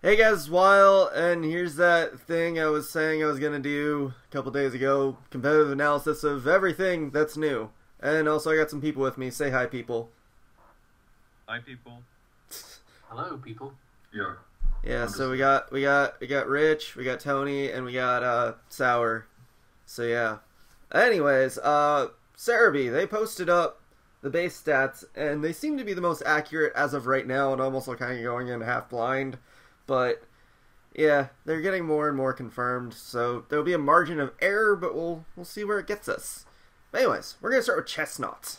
Hey guys, Weil, and here's that thing I was saying I was gonna do a couple days ago. Competitive analysis of everything that's new. And also I got some people with me. Say hi people. Hi, people. Hello, people. Yeah. Yeah, so we got we got we got Rich, we got Tony, and we got uh Sour. So yeah. Anyways, uh Serebii, they posted up the base stats and they seem to be the most accurate as of right now and almost like kind of going in half blind. But yeah, they're getting more and more confirmed, so there'll be a margin of error, but we'll we'll see where it gets us. But anyways, we're gonna start with chestnuts.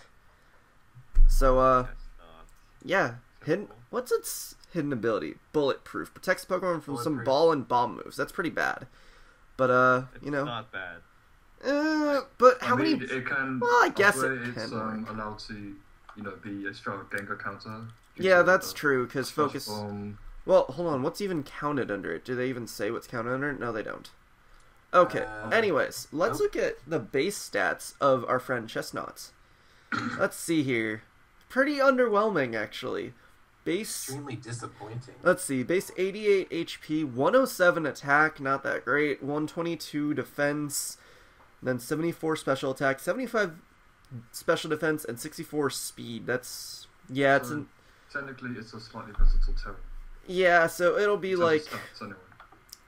So uh not yeah, hidden. What's its hidden ability? Bulletproof. Protects Pokemon from some ball and bomb moves. That's pretty bad. But uh, It's you know, not bad. uh, but how I mean, many? it can. Well, I guess it operate, can It's um, allowed to, you know, be a strong Gengar counter. Yeah, that's true. Because focus. Form. Well, hold on. What's even counted under it? Do they even say what's counted under it? No, they don't. Okay. Uh, Anyways, let's nope. look at the base stats of our friend Chestnuts. let's see here. Pretty underwhelming, actually. Base. Extremely disappointing. Let's see. Base 88 HP, 107 attack, not that great. 122 defense, then 74 special attack, 75 special defense, and 64 speed. That's yeah, it's an, Technically, it's a slightly versatile term. Yeah. So it'll be in like anyway.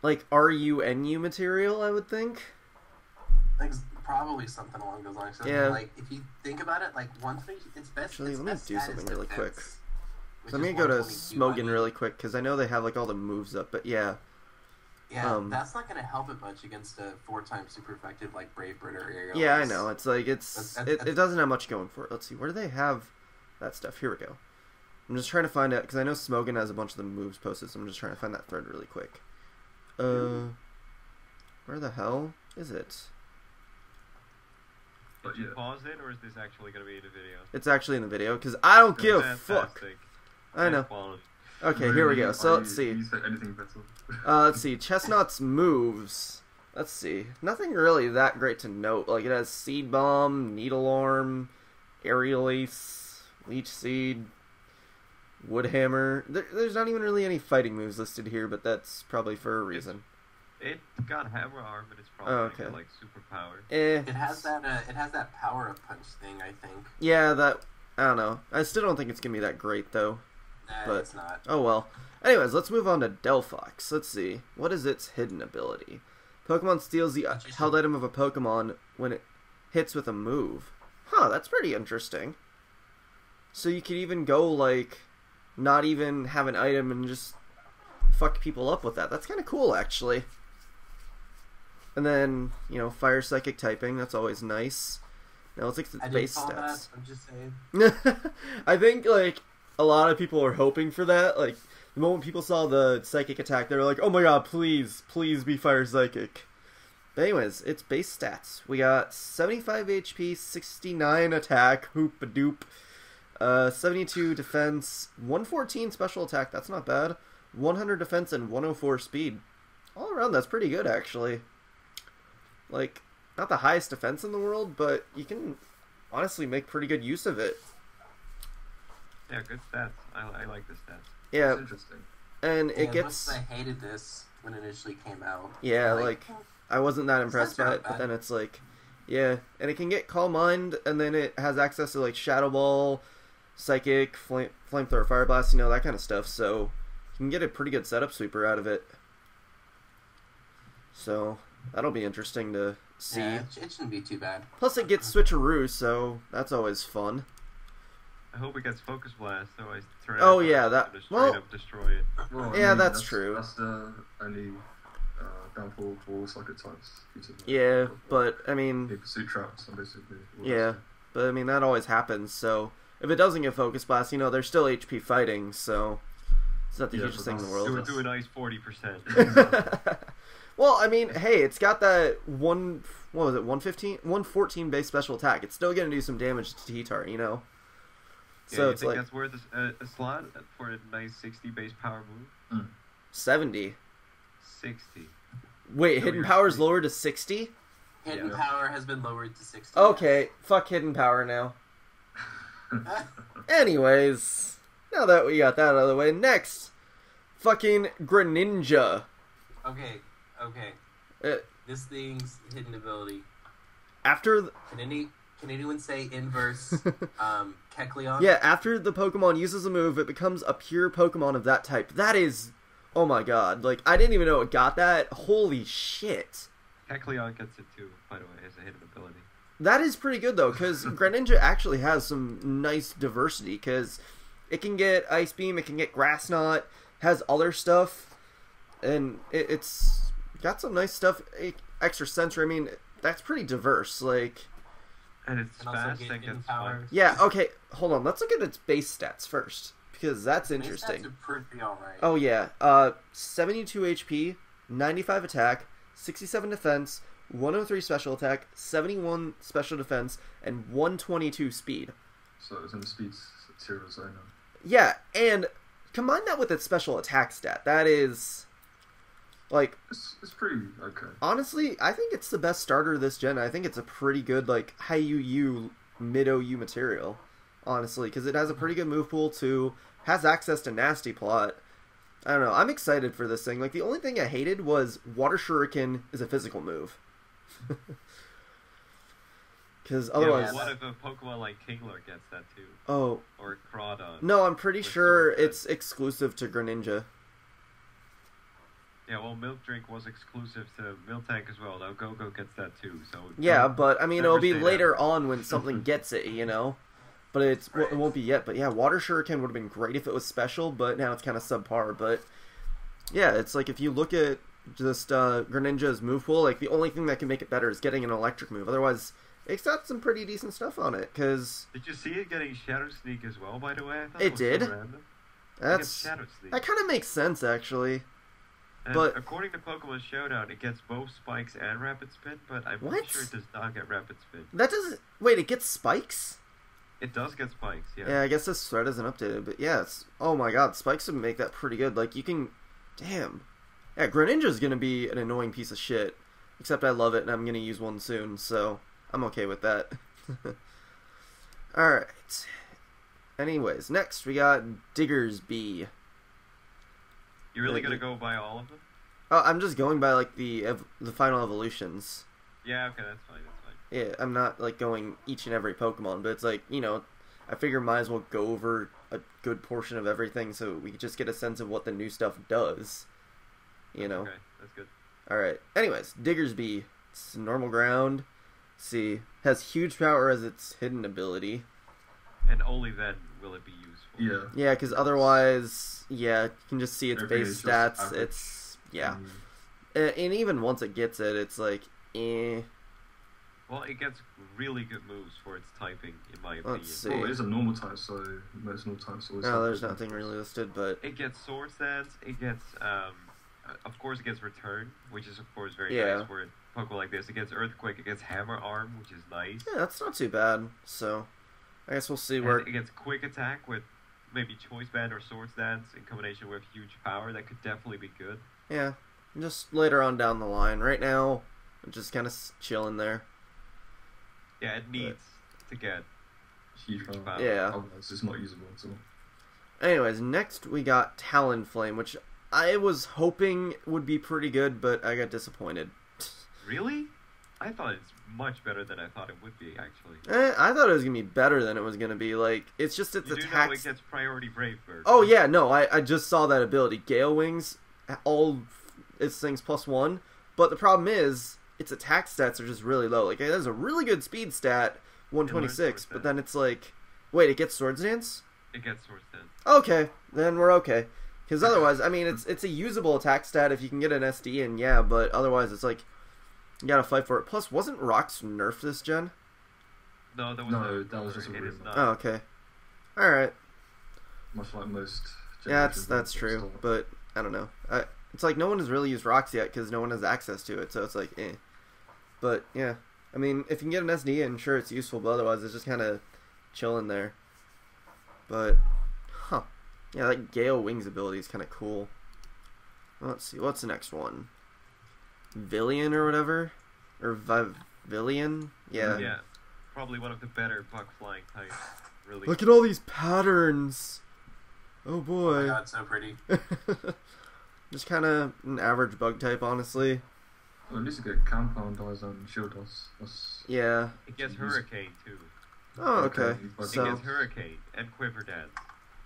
like RUNU material, I would think. Like, probably something along those lines. So, Yeah. Like, if you think about it, like, 120, it's best. Actually, its let me best do stat is something really quick. defense, which So I'm gonna go to 122. I Smogon mean, really quick because I know they have like all the moves up. But yeah, Yeah, um, that's not going to help it much against a four times super effective like Brave Bird or Aerial. yeah, I know. It's like it's That's- it, it doesn't have much going for it. Let's see, where do they have that stuff? Here we go. I'm just trying to find it because I know Smogon has a bunch of the moves posted. So I'm just trying to find that thread really quick. Uh, where the hell is it? Did you pause it, or is this actually going to be in the video? It's actually in the video because I don't give a fuck. I know. Okay, here we go. So let's see. Anything better? Uh, let's see. Chesnaught's moves. Let's see. Nothing really that great to note. Like it has Seed Bomb, Needle Arm, Aerial Ace, Leech Seed, Wood Hammer. There, there's not even really any fighting moves listed here, but that's probably for a reason. It got hammer arm, but it's probably Oh, okay. like superpower. Eh. It has that. Uh, it has that power up punch thing. I think. Yeah, that. I don't know. I still don't think it's gonna be that great though. Nah, But- it's not. Oh well. Anyways, let's move on to Delphox. Let's see. What is its hidden ability? Pokemon steals the held item of a Pokemon when it hits with a move. Huh, that's pretty interesting. So you could even go like not even have an item and just fuck people up with that. That's kind of cool actually. And then, you know, fire psychic typing, that's always nice. Now let's look at I base call that. stats. I'm just saying. I think like a lot of people are hoping for that. Like the moment people saw the psychic attack, they were like, "Oh my god, please, please be fire psychic." But anyways, it's base stats. We got 75 HP, 69 attack, hoop a doop, uh, 72 defense, 114 special attack. That's not bad. 100 defense and 104 speed. All around, that's pretty good actually. Like, not the highest defense in the world, but you can honestly make pretty good use of it. Yeah, good stats. I, I like the stats. Yeah, It's interesting. and Yeah, it as gets I hated this when it initially came out. yeah like i wasn't that impressed by so it but then it's like yeah and it can get calm mind and then it has access to like shadow ball psychic flame flamethrower fire blast you know that kind of stuff so you can get a pretty good setup sweeper out of it so that'll be interesting to see Yeah, it, it shouldn't be too bad. plus it gets switcheroo so that's always fun I hope it gets focus blast, so I turn. Oh, it yeah, on that- to straight well- up destroy it. Well, Yeah, that's true. That's the only uh, downfall for psychic types. due to the- yeah but i They mean pursue traps basically. Yeah. But I mean that always happens. So if it doesn't get focus blast, you know they're still HP fighting. So it's not the Yeah, hugest thing in the that's- Do, world. do a nice forty percent. well, I mean, hey, it's got that one. What was it? 115, 114 base special attack. It's still gonna do some damage to T-Tar, you know. Yeah, So you it's think like that's worth a, a, a slot for a nice sixty base power move? Hmm. seventy. Sixty. Wait, No, hidden you're- power's lowered to sixty. Hidden Yeah. power has been lowered to 60. Okay, fuck hidden power now. Anyways, now that we got that out of the way, next fucking Greninja. Okay, okay. Uh, This thing's hidden ability. after th- Can any can anyone say inverse um Kecleon? yeah, after the Pokemon uses a move, it becomes a pure Pokemon of that type. That is, oh my god! Like I didn't even know it got that. Holy shit! Kecleon gets it too, by the way, as a hidden ability. That is pretty good though, because Greninja actually has some nice diversity. Because it can get Ice Beam, it can get Grass Knot, has other stuff, and it, it's got some nice stuff. Extra Sensory. I mean, that's pretty diverse. Like, And it's And fast get and hidden gets power. yeah, okay, hold on. Let's look at its base stats first, because that's These interesting. stats are pretty alright. Oh yeah, uh, seventy-two HP, ninety-five attack, sixty-seven defense, one hundred three special attack, seventy-one special defense, and one twenty-two speed. So it's in the speeds zero zone now. Yeah, and combine that with its special attack stat. That is, like, It's, it's pretty okay. honestly, I think it's the best starter this gen. I think it's a pretty good like high UU mid OU material, honestly, because it has a pretty good move pool too. Has access to nasty plot. I don't know. I'm excited for this thing. Like the only thing I hated was Water Shuriken is a physical move. Because Yeah, otherwise, what if a Pokemon like Kingler gets that too? oh Or Crawdaunt? no, I'm pretty sure it's exclusive to Greninja. Yeah, well, Milk Drink was exclusive to Miltank as well. Now Go-Go gets that too, so... Yeah, but I mean, it'll be later on when something gets it, you know. But it's well, it won't be yet. But yeah, Water Shuriken would have been great if it was special, but now it's kind of subpar. But yeah, it's like if you look at just uh, Greninja's move pool, like the only thing that can make it better is getting an electric move. Otherwise, it's got some pretty decent stuff on it. Because Did you see it getting Shadow Sneak as well, by the way? I thought It so did? It that's gets Shadow Sneak. that kind of makes sense actually. And but- according to Pokemon Showdown, it gets both spikes and rapid spin, but I'm What? pretty sure it does not get rapid spin. That doesn't wait. It gets spikes. It does get spikes, yeah. Yeah, I guess this thread isn't updated, but yeah, it's oh my god, spikes would make that pretty good. Like you can, damn, yeah, Greninja's gonna be an annoying piece of shit. Except I love it, and I'm gonna use one soon, so I'm okay with that. All right. Anyways, next we got Diggersby. You really gonna go buy all of them? Oh, I'm just going by like the ev- the final evolutions. Yeah, okay, that's fine, that's fine. Yeah, I'm not like going each and every Pokemon, but it's like you know, I figure might as well go over a good portion of everything so we just get a sense of what the new stuff does. You know. Okay, that's good. All right. Anyways, Diggersby, it's normal ground. See, has huge power as its hidden ability. And only then will it be useful. Yeah. Yeah, because otherwise, yeah, you can just see its Everything base stats. average. It's yeah, Um, and, and even once it gets it, it's like, eh. Well, it gets really good moves for its typing, in my opinion. Let's see. well, it is a normal type, so most normal types always. No, have there's nothing really listed, but It gets Swords Dance. It gets, um, of course, it gets return, which is of course very Yeah. nice for a Pokemon like this. It gets earthquake. It gets hammer arm, which is nice. yeah, that's not too bad. So, I guess we'll see And where. it gets quick attack with maybe choice band or Swords Dance in combination with huge power. That could definitely be good. Yeah, just later on down the line. Right now, I'm just kind of chilling there. Yeah, it needs to get. Huge power. power. Yeah. Otherwise, it's not usable at all. Anyways, next we got Talonflame, which I was hoping would be pretty good, but I got disappointed. Really? I thought it's much better than I thought it would be. Actually, Eh, I thought it was gonna be better than it was gonna be. Like, it's just its you do know it gets priority brave bird. Oh yeah, no, I, I just saw that ability. Gale Wings, all its things plus one. But the problem is, its attack stats are just really low. Like it has a really good speed stat, one twenty six, but then it's like, wait, it gets Swords Dance. It gets swords dance. Okay, then we're okay. Because otherwise, I mean, it's it's a usable attack stat if you can get an SD in, yeah. But otherwise, it's like you gotta fight for it. Plus, wasn't Rocks nerfed this gen? No, that was No, not that was just a It is rumor. not. Oh, okay. All right. Much like most. Yeah, that's that's true. Star. But I don't know. I, it's like no one has really used rocks yet because no one has access to it. So it's like, eh. But yeah, I mean, if you can get an SD in, sure, it's useful. But otherwise, it's just kind of chilling there. But, huh? Yeah, that Gale Wings ability is kind of cool. Let's see, what's the next one? Villian or whatever, or Vivillon? Yeah. Yeah, probably one of the better bug flying types. Really. Look at all these patterns. Oh Oh my boy. god, so pretty. Just kind of an average bug type, honestly. Well, at least you get Compound Eyes and Shield Dust. Yeah. It gets Hurricane too. Oh, okay. but It gets Hurricane and Quiver Dance.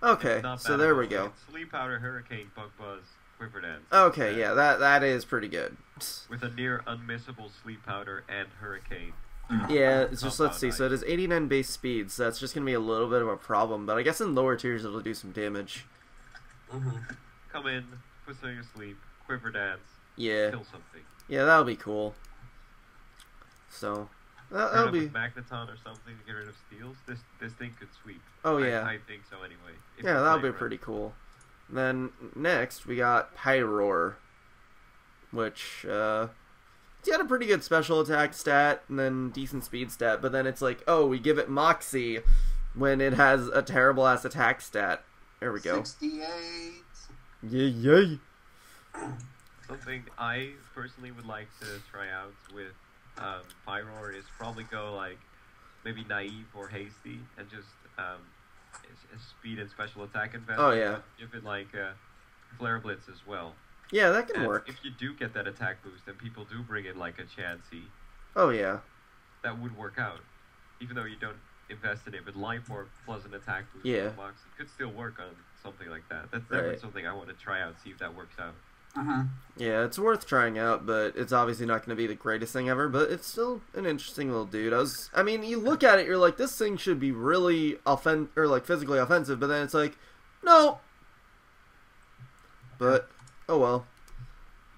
Okay. So there we go. Sleep Powder, Hurricane, Bug Buzz, Quiver Dance. Okay, yeah, that that is pretty good. With a near unmissable Sleep Powder and Hurricane. Yeah, it's just let's Compound see. So it is 89 base speed, so that's just gonna be a little bit of a problem. But I guess in lower tiers it'll do some damage. hmm Come in, put some in your sleep, Quiver Dance, Yeah, kill something. yeah, that'll be cool. So that, Turn that'll be. Magneton or something to get rid of steels. This this thing could sweep. Oh yeah, I, think so anyway. Yeah, that'll play be right. pretty cool. Then next we got Pyroar, which uh, it's got a pretty good special attack stat and then decent speed stat. But then it's like, oh, we give it Moxie when it has a terrible ass attack stat. There we go. 68. Yay yay. Something I personally would like to try out with um, Pyroar is probably go like maybe naive or hasty and just um, speed and special attack investment. Oh, yeah. Give it like uh, Flare Blitz as well. Yeah, that can And work. If you do get that attack boost and people do bring in like a Chansey, Oh yeah. that would work out. Even though you don't invest in it, but Life Orb plus an attack boost Yeah. Moxie could still work on something like that. That's definitely Right. something I want to try out, see if that works out. Hmm Yeah, it's worth trying out, but it's obviously not going to be the greatest thing ever. But it's still an interesting little dude. I was, I mean, you look at it, you're like, this thing should be really offen or like physically offensive, but then it's like, no. But oh well.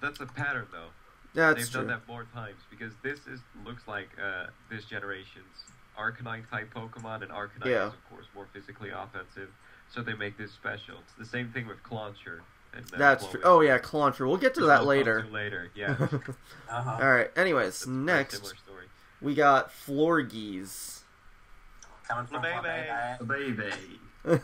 That's a pattern though. That's They've true. done that more times because this is looks like uh, this generation's Arcanine type Pokemon, and Arcanine Yeah. is of course more physically offensive, so they make this special. It's the same thing with Clauncher. And, uh, That's true. Oh yeah, Clauncher. We'll get to that later. to later, yeah. Uh-huh. All right. Anyways, That's next we got Florges. Coming from Baby. Baby. baby.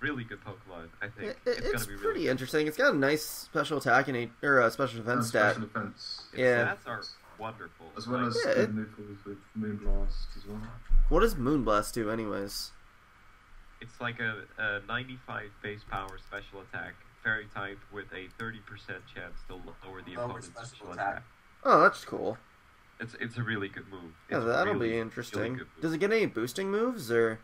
Really good Pokemon, I think. It- it's, it's gonna be pretty really interesting. It's got a nice special attack and a or a special And defense stat. special defense. Its Yeah. stats are wonderful. As well Like, as Yeah, good it- with Moonblast as well. What does Moonblast do, anyways? It's like a, a 95 base power special attack, fairy type with a 30% chance to lower the Lower opponent's special special attack. attack. Oh, that's cool. It's it's a really good move. Yeah, It's that'll really, be interesting. good move. Does it get any boosting moves or?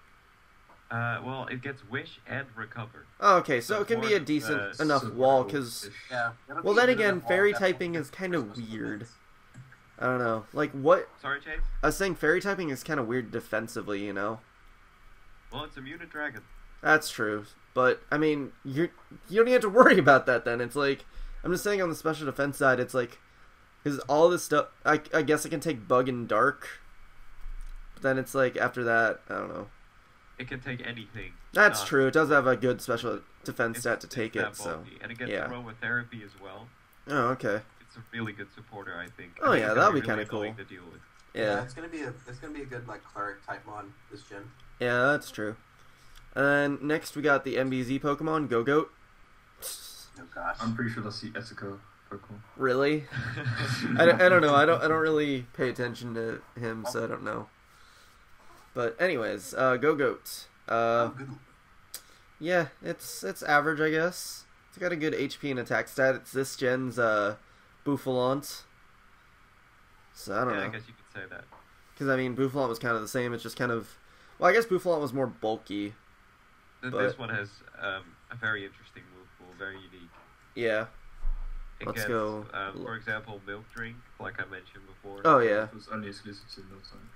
Uh, well, it gets wish and recover. Oh, okay, so So it can be a decent uh, enough wall because. Yeah. Well, then again, fairy typing is kinda weird. defense. I don't know. Like what Sorry, Chase. I was saying, fairy typing is kind of weird defensively. You know, Well, it's immune to dragon. that's true. But I mean, you you don't even have to worry about that. Then it's like I'm just saying on the special defense side, it's like because all this stuff. I I guess I can take bug and dark. But then it's like after that, I don't know. It can take anything. That's Uh, true. It does have a good special defense stat to take it. So bulky. and it gets yeah. aromatherapy as well. oh, okay. It's a really good supporter, I think. Oh, I yeah, that'll gonna be really kinda cool. annoying To deal with. Yeah. it's gonna be a it's gonna be a good like cleric type mon this gen. Yeah, that's true. And next we got the MBZ Pokemon Gogoat. Oh gosh. I'm pretty sure that's the Ethica Pokemon. Really? I, don't- I don't know. I don't I don't really pay attention to him, so I don't know. But anyways, uh, Gogoat. Uh, oh, yeah, it's it's average, I guess. It's got a good HP and attack stat. It's this gen's uh, Bouffalant. So I don't yeah, know. I guess you could say that. Because I mean, Bouffalant was kind of the same. It's just kind of, well, I guess Bouffalant was more bulky. But- This one has um, a very interesting move pool, very unique. Yeah. It Let's gets, go. Um, for example, Milk Drink, like I mentioned before. Oh yeah. It was only exclusive to Miltank.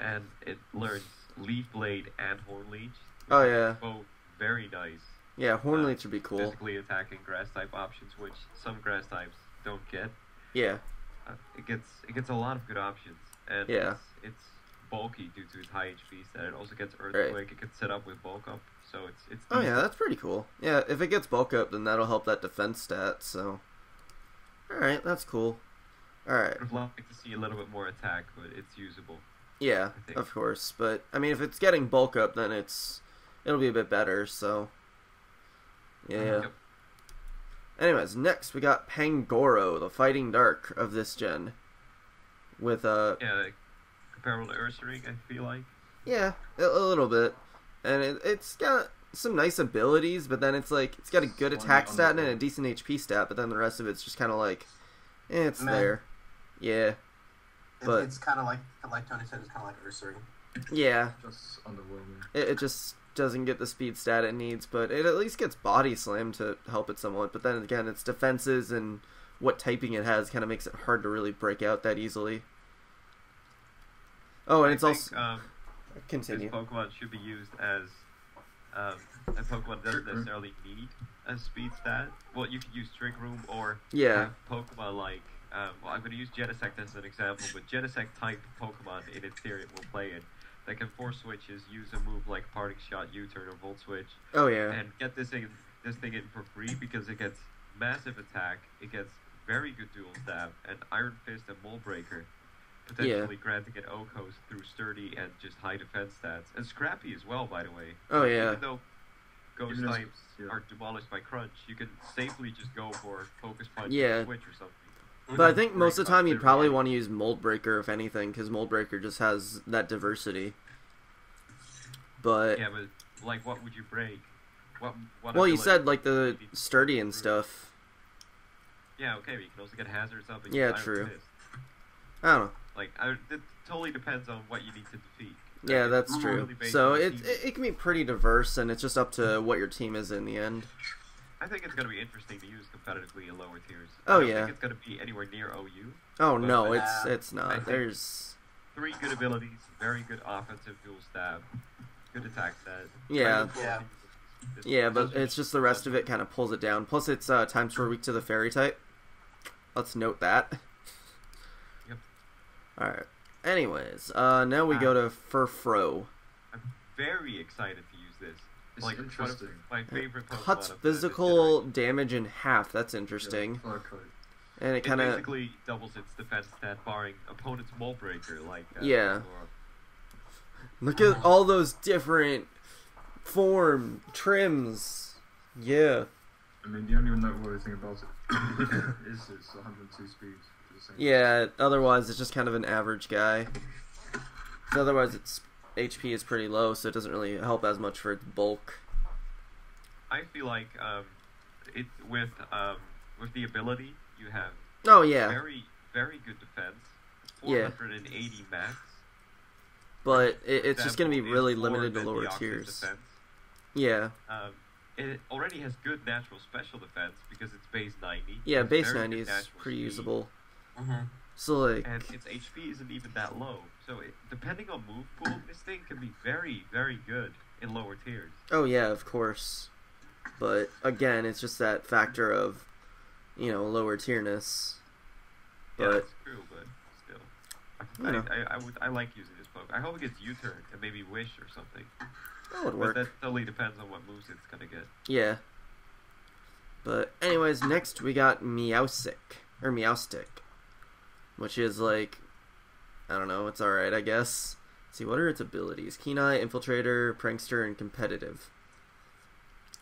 And it learns Leaf Blade and Horn Leech. Oh yeah. Both very nice Yeah, Horn Uh, Leech would be cool. physically attacking grass type options, which some grass types don't get. Yeah. Uh, it gets it gets a lot of good options, and Yeah. it's, it's bulky due to its high HP stat. It also gets Earthquake. It can set up with bulk up, so it's it's. Oh yeah, that's pretty cool. Yeah, if it gets bulk up, then that'll help that defense stat. So, all right, that's cool. All right, I'd like to see a little bit more attack, but it's usable. yeah, of course. But I mean, if it's getting bulk up, then it's it'll be a bit better. So, yeah. Yep. Anyways, next we got Pangoro, the Fighting Dark of this gen, with uh Yeah, comparable to Ursaring, I feel like. Yeah, a, a little bit, and it, it's got some nice abilities, but then it's like it's got a good Slightly attack stat and a decent HP stat, but then the rest of it's just kind of like, eh, it's Meh. there. Yeah, It, But- it's kind of like, like Tony said, it's kind of like Ursaring. yeah. Just underwhelming. It, it just doesn't get the speed stat it needs, but it at least gets body slam to help it somewhat. But then again, its defenses and what typing it has kind of makes it hard to really break out that easily. Oh, and I it's think, also um, continue. This Pokemon should be used as um, a Pokemon doesn't necessarily need a speed stat. Well, you could use Trick Room or Yeah, Pokemon like. Um, well, I'm going to use Genesect as an example, but Genesect type Pokemon in its theory will play it that can force switches, use a move like Parting Shot, U-turn, or Volt Switch, oh yeah, and get this thing this thing in for free because it gets massive attack, it gets very good dual stab, and Iron Fist and Mold Breaker, potentially granting it OHKOs through sturdy and just high defense stats, and Scrappy as well, by the way. Oh, yeah. Even though Ghost Even types yeah. are demolished by Crunch, you can safely just go for Focus Punch Yeah. or Switch or something. But I think most of the time you'd probably body. want to use Mold Breaker if anything, because Mold Breaker just has that diversity. But Yeah, but like, what would you break? What? what well, you ability said like the would you need to sturdy and stuff. Yeah, okay, but you can also get hazards up. And Yeah, true. I don't know. Like, I, it totally depends on what you need to defeat. Yeah, It's that's really true. based So it, it it can be pretty diverse, and it's just up to what your team is in the end. I think it's going to be interesting to use competitively in lower tiers. Oh, I don't yeah. think it's going to be anywhere near OU. Oh But, no, uh, it's it's not. There's Three good abilities, very good offensive dual stab, good attack stat. yeah. Yeah. this- Yeah, but it's just the rest of it kind of pulls it down. Plus, it's uh, times per week to the fairy type. Let's note that. Yep. All right. Anyways, uh, now we go to Furfrou. I'm very excited to use this. It's like interesting. My favorite Pokemon Cuts of the- this physical damage in half. That's interesting. Yeah. And it It kind of basically doubles its defense stat, barring opponent's Mold Breaker. Like uh, Yeah. look at all those different form trims. Yeah. I mean, the only one noteworthy thing about it is it's 102 speed. For the same- Yeah. Otherwise, it's just kind of an average guy. 'Cause otherwise, its HP is pretty low, so it doesn't really help as much for its bulk. I feel like um, it with um, with the ability you have Oh yeah. very very good defense, Yeah. 480 max. but it, it's just going to be really limited to lower tiers. defense. Yeah, Um, it already has good natural special defense because it's base 90. yeah, base ninety is natural pretty speed, usable. Mm-hmm. So like, And its HP isn't even that low. So it, depending on move pool, this thing can be very, very good in lower tiers. oh yeah, of course. But again, it's just that factor of, you know, lower tierness. yeah, But that's true, but still. You I, know. I, I, would, I like using this poke. I hope it gets U-turn and maybe Wish or something. that would But work. that totally depends on what moves it's gonna get. Yeah. But anyways, next we got Meowsick or Meowstic, which is like, I don't know, it's all right, I guess. Let's see, what are its abilities? Keen Eye, Infiltrator, Prankster, and Competitive.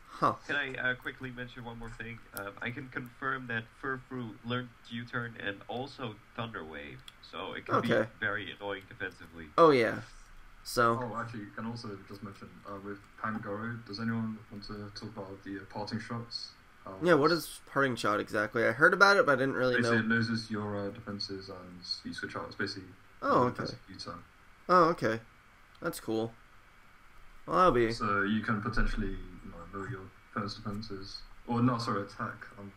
Huh. Can I uh, quickly mention one more thing? Um, I can confirm that Furfrou learned U-turn and also Thunder Wave, so it can Okay. be very annoying defensively. Oh yeah. So Oh, actually, you can also just mention uh, with Pangoro, does anyone want to talk about the uh, parting shots? How yeah, what is parting shot exactly? I heard about it, but I didn't really Basically, know. it loses your uh, defenses and you switch out. It's basically Oh, okay. defensive U-turn. Oh, okay. That's cool. Well, that'll be. So you can potentially you know, lower your opponent's defenses. Or no, sorry, attack. Um.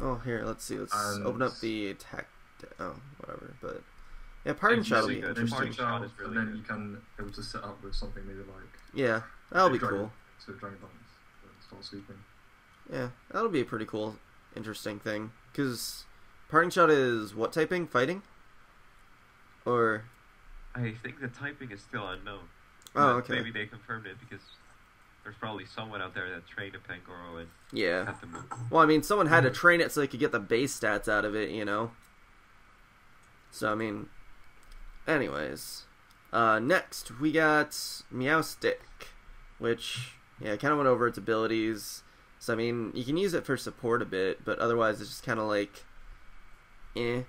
Oh, here, let's see. Let's And- open up the attack. Oh, whatever. But yeah, parting shot will be good. interesting. Parting shot is really and then good. you can able to set up with something maybe like Yeah, that'll be Dragon- cool. So Dragon Dance and start sweeping. Yeah, that'll be a pretty cool, interesting thing. Because parting shot is what typing? Fighting? Or I think the typing is still unknown. oh, okay. Maybe they confirmed it because there's probably someone out there that trained a Pangoro and Yeah. had to move. Well, I mean, someone had to train it so they could get the base stats out of it, you know. So I mean, anyways, uh, next we got Meowstic, which yeah, I kind of went over its abilities. So I mean, you can use it for support a bit, but otherwise it's just kind of like, eh.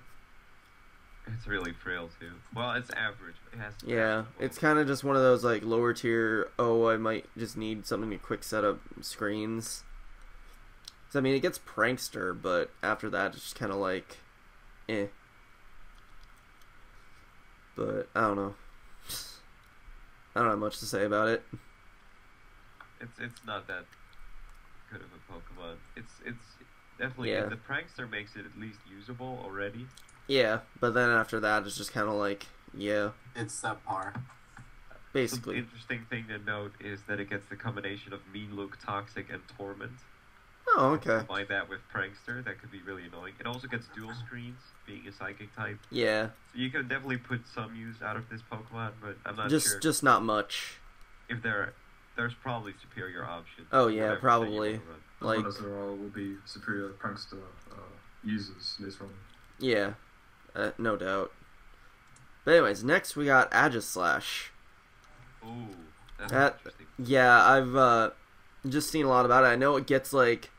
It's really frail too. Well, it's average. It has. Yeah, it's kind of just one of those like lower tier. Oh, I might just need something to quick set up screens. 'Cause, I mean, it gets prankster, but after that, it's just kind of like, eh. But I don't know. I don't have much to say about it. It's it's not that good of a Pokemon. It's it's definitely Yeah. the prankster makes it at least usable already. Yeah, but then after that, it's just kind of like, yeah, It's subpar. The basically. interesting thing to note is that it gets the combination of Mean Look, Toxic, and Torment. Oh, okay. Combine that with Prankster, that could be really annoying. It also gets dual screens, being a Psychic type. Yeah, So you can definitely put some use out of this Pokemon, but I'm not just sure just not much. if there there's probably superior options. Oh, yeah, whatever probably. wanna run. As Like- as there are, will be superior prankster uh, users later on. Yeah, uh, no doubt. But anyways, next we got Aegislash. Ooh, that's That- interesting. Yeah, I've uh, just seen a lot about it. I know it gets like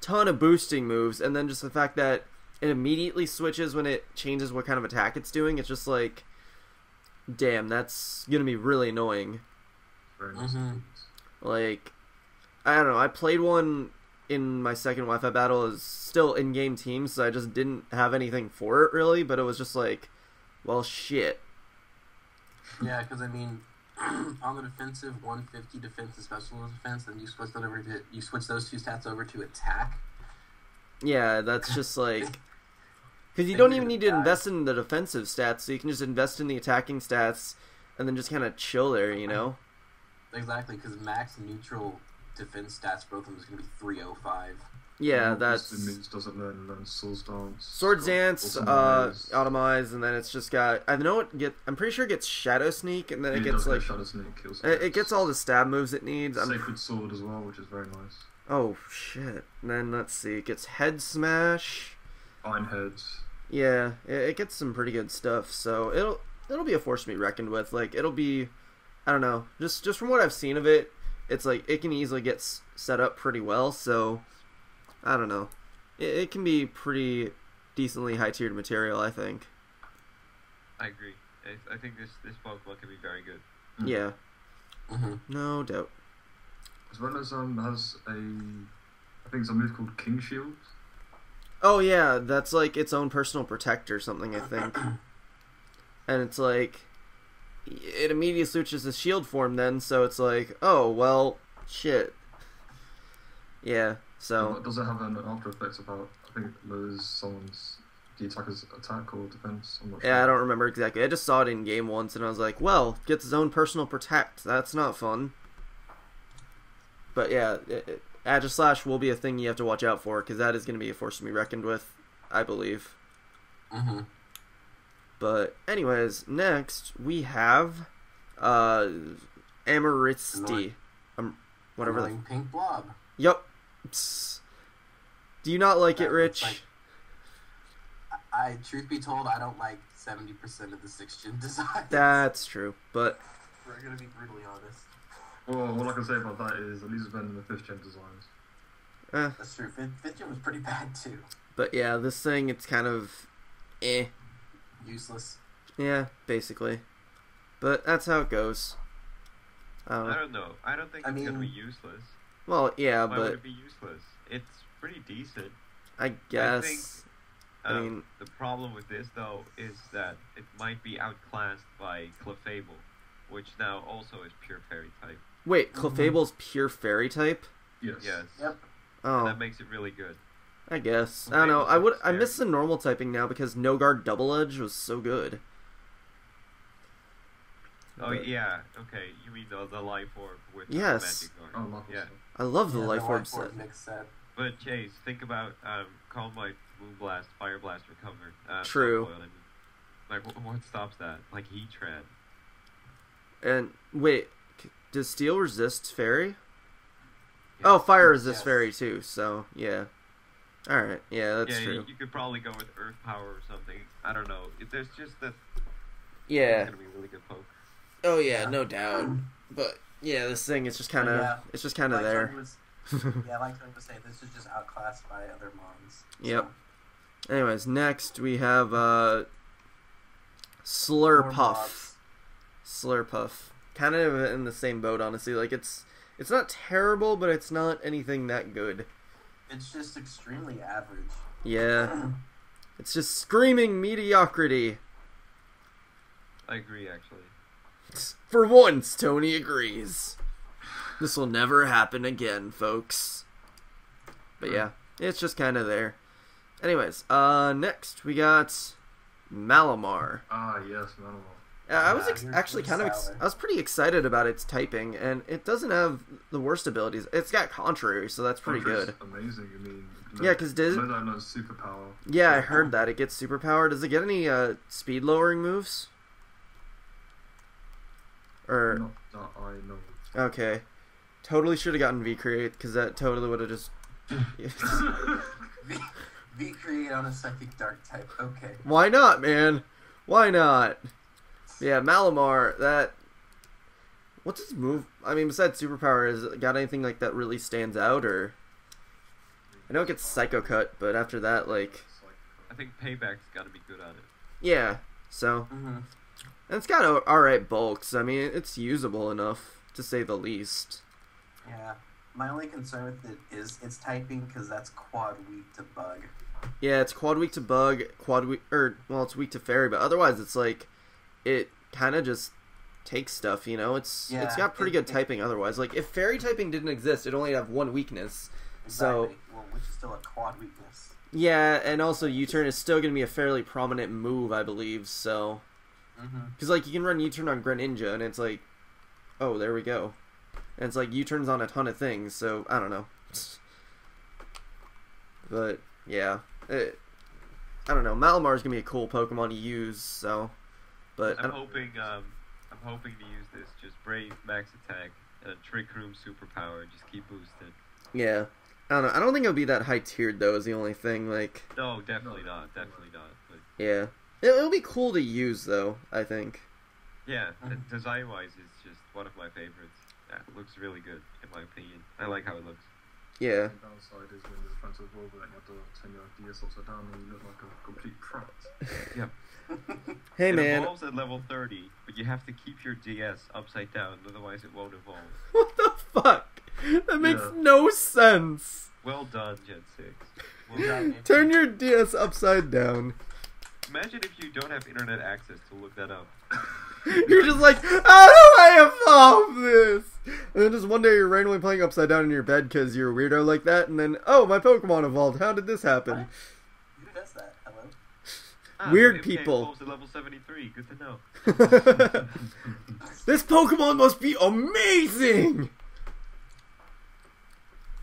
ton of boosting moves, and then just the fact that it immediately switches when it changes what kind of attack it's doing. It's just like, damn, that's gonna be really annoying. Very nice. Mhm. Like, I don't know. I played one in my second Wi-Fi battle. Is still in-game teams, so I just didn't have anything for it really. But it was just like, well, shit. Yeah, because I mean, on the defensive, 150 defense and special defense, then you switch that over to you switch those two stats over to attack. Yeah, that's just like because you don't even need to invest in the defensive stats, so you can just invest in the attacking stats and then just kind of chill there, you know? Exactly, because max neutral defense stats for both of them is going to be 305. Yeah, Well, that's this means doesn't learn learn Swords Dance. Swords Dance, uh, Automize. Automize, and then it's just got I know it get I'm pretty sure it gets Shadow Sneak, and then it Yeah, gets like Shadow Sneak, kills it, it gets all the stab moves it needs. I'm, Sacred Sword as well, which is very nice. oh shit! And then let's see, it gets Head Smash. Iron Heads. Yeah, it, it gets some pretty good stuff. So it'll it'll be a force to be reckoned with. Like it'll be, I don't know, just just from what I've seen of it, it's like it can easily get s- set up pretty well. So I don't know, it, it can be pretty decently high tiered material. I think. I agree. I, I think this this Pokemon can be very good. Mm. Yeah, Mm-hmm. no doubt. As well as um has a I think it's a move called King Shield. Oh yeah, that's like its own personal protector, or something I think. and it's like it immediately switches to shield form then, so it's like, oh well, shit. Yeah, so Does it have an after effects about I think lowers someone's the attacker's attack or defense? I'm not yeah, I don't remember exactly. I just saw it in game once, and I was like, well, gets his own personal protect. That's not fun. But yeah, it, it, Aegislash will be a thing you have to watch out for because that is going to be a force to be reckoned with, I believe. Mm-hmm. But anyways, next we have uh Amaristi. Um whatever the pink blob. Yep. Psst. Do you not like it, Rich? looks I, I, truth be told, I don't like 70% of the six gen designs. That's true. But We're going to be brutally honest. Well, all I can say about that is at least it's better than the fifth gen designs. eh, That's true. Fifth, fifth gen was pretty bad too. but yeah, this thing it's kind of eh. Useless. Yeah, basically. But that's how it goes. I Uh, don't know. I don't think I it's gonna be useless. well, yeah, Why would but it be useless? It's pretty decent. I guess I Um, mean- the problem with this though is that it might be outclassed by Clefable, which now also is pure fairy type. wait, Mhm. Clefable's pure fairy type? Yes. Yes. Yep. Oh, That makes it really good. I guess. I don't know. I would. I miss fair. the normal typing now because No Guard Double Edge was so good. Oh But- yeah. Okay. You mean the the life orb with the Yes. magic Oh, guard. love Yeah. I love the Yeah, Life the Orb Life Orb set. set. But Chase, think about um, Calm Light, Moonblast, Fire Blast, Recover. Uh, True. Soft I mean. Like, what, what stops that? Like Heatran. And wait, does Steel resist Fairy? Oh, Fire resists Yes. Fairy too. So yeah. All right. Yeah, that's yeah, true. You, you could probably go with Earth Power or something. I don't know. It, there's just that. Yeah. It's gonna be really good poke. Oh yeah, Yeah. no doubt. But yeah, this thing is just kind of Yeah. it's just kind of Like there. Was, yeah, like Tony was saying, this is just outclassed by other mons. Yep. Anyways, next we have uh Slurpuff. Slurpuff. Kind of in the same boat, honestly. Like it's it's not terrible, but it's not anything that good. It's just extremely average. Yeah. It's just screaming mediocrity. I agree, actually. For once, Tony agrees. This will never happen again, folks. But yeah, it's just kind of there. Anyways, uh, next we got Malamar. Ah, yes, Malamar. Yeah, I was ex- actually kind of ex- I was pretty excited about its typing, and it doesn't have the worst abilities. It's got contrary, so that's pretty Contrary's good. Amazing. I mean, Yeah, 'cause does- no, no, no superpower. Yeah, I heard that it gets superpower. Does it get any uh, speed lowering moves? Or Not that I know. okay, totally should have gotten V create because that totally would have just. V, v create on a psychic dark type. Okay. Why not, man? Why not? Yeah, Malamar. That. What's his move? I mean, besides superpower, has it got anything like that really stands out? Or I know it gets Psycho Cut, but after that, like, I think Payback's got to be good at it. yeah. So hmm and it's got a alright bulks. I mean, it's usable enough to say the least. Yeah. My only concern with it is its typing because that's quad weak to bug. Yeah, it's quad weak to bug, quad weak, or well, it's weak to fairy, but otherwise, it's like it kind of just takes stuff. You know, it's it's got pretty it- good it- typing. Otherwise, like if fairy typing didn't exist, it'd only have one weakness. So- well, which is still a quad weakness. Yeah, and also U-turn is still going to be a fairly prominent move, I believe. So, Mm-hmm. because like you can run U-turn on Greninja, and it's like, oh, there we go. And it's like U-turns on a ton of things. So I don't know. But yeah, it, I don't know. Malamar's gonna be a cool Pokemon to use. So, but I I'm hoping, um, I'm hoping to use this just Brave Max Attack and a Trick Room Superpower. Just keep boosting. yeah, I don't know. I don't think it'll be that high tiered though. Is the only thing. Like, No, definitely not. Definitely not. But yeah, it, it'll be cool to use though. I think. yeah, Mhm. design wise, it's just one of my favorites. That looks really good, in my opinion. I like how it looks. Yeah. The downside is when you're trying to evolve it and you have to turn your DS upside down and you look like a complete prat. Hey it man, evolves at level 30, but you have to keep your DS upside down, otherwise it won't evolve. what the fuck? That makes Yeah. no sense. Well done, Gen 6. Well done. Turn your DS upside down. Imagine if you don't have internet access to look that up. You're just like, how do I evolve this? And then just one day you're randomly playing upside down in your bed because you're a weirdo like that, and then, oh, my Pokemon evolved. How did this happen? Who does that? Hello. Ah, Weird MK people. level 73. Good to know. this Pokemon must be amazing.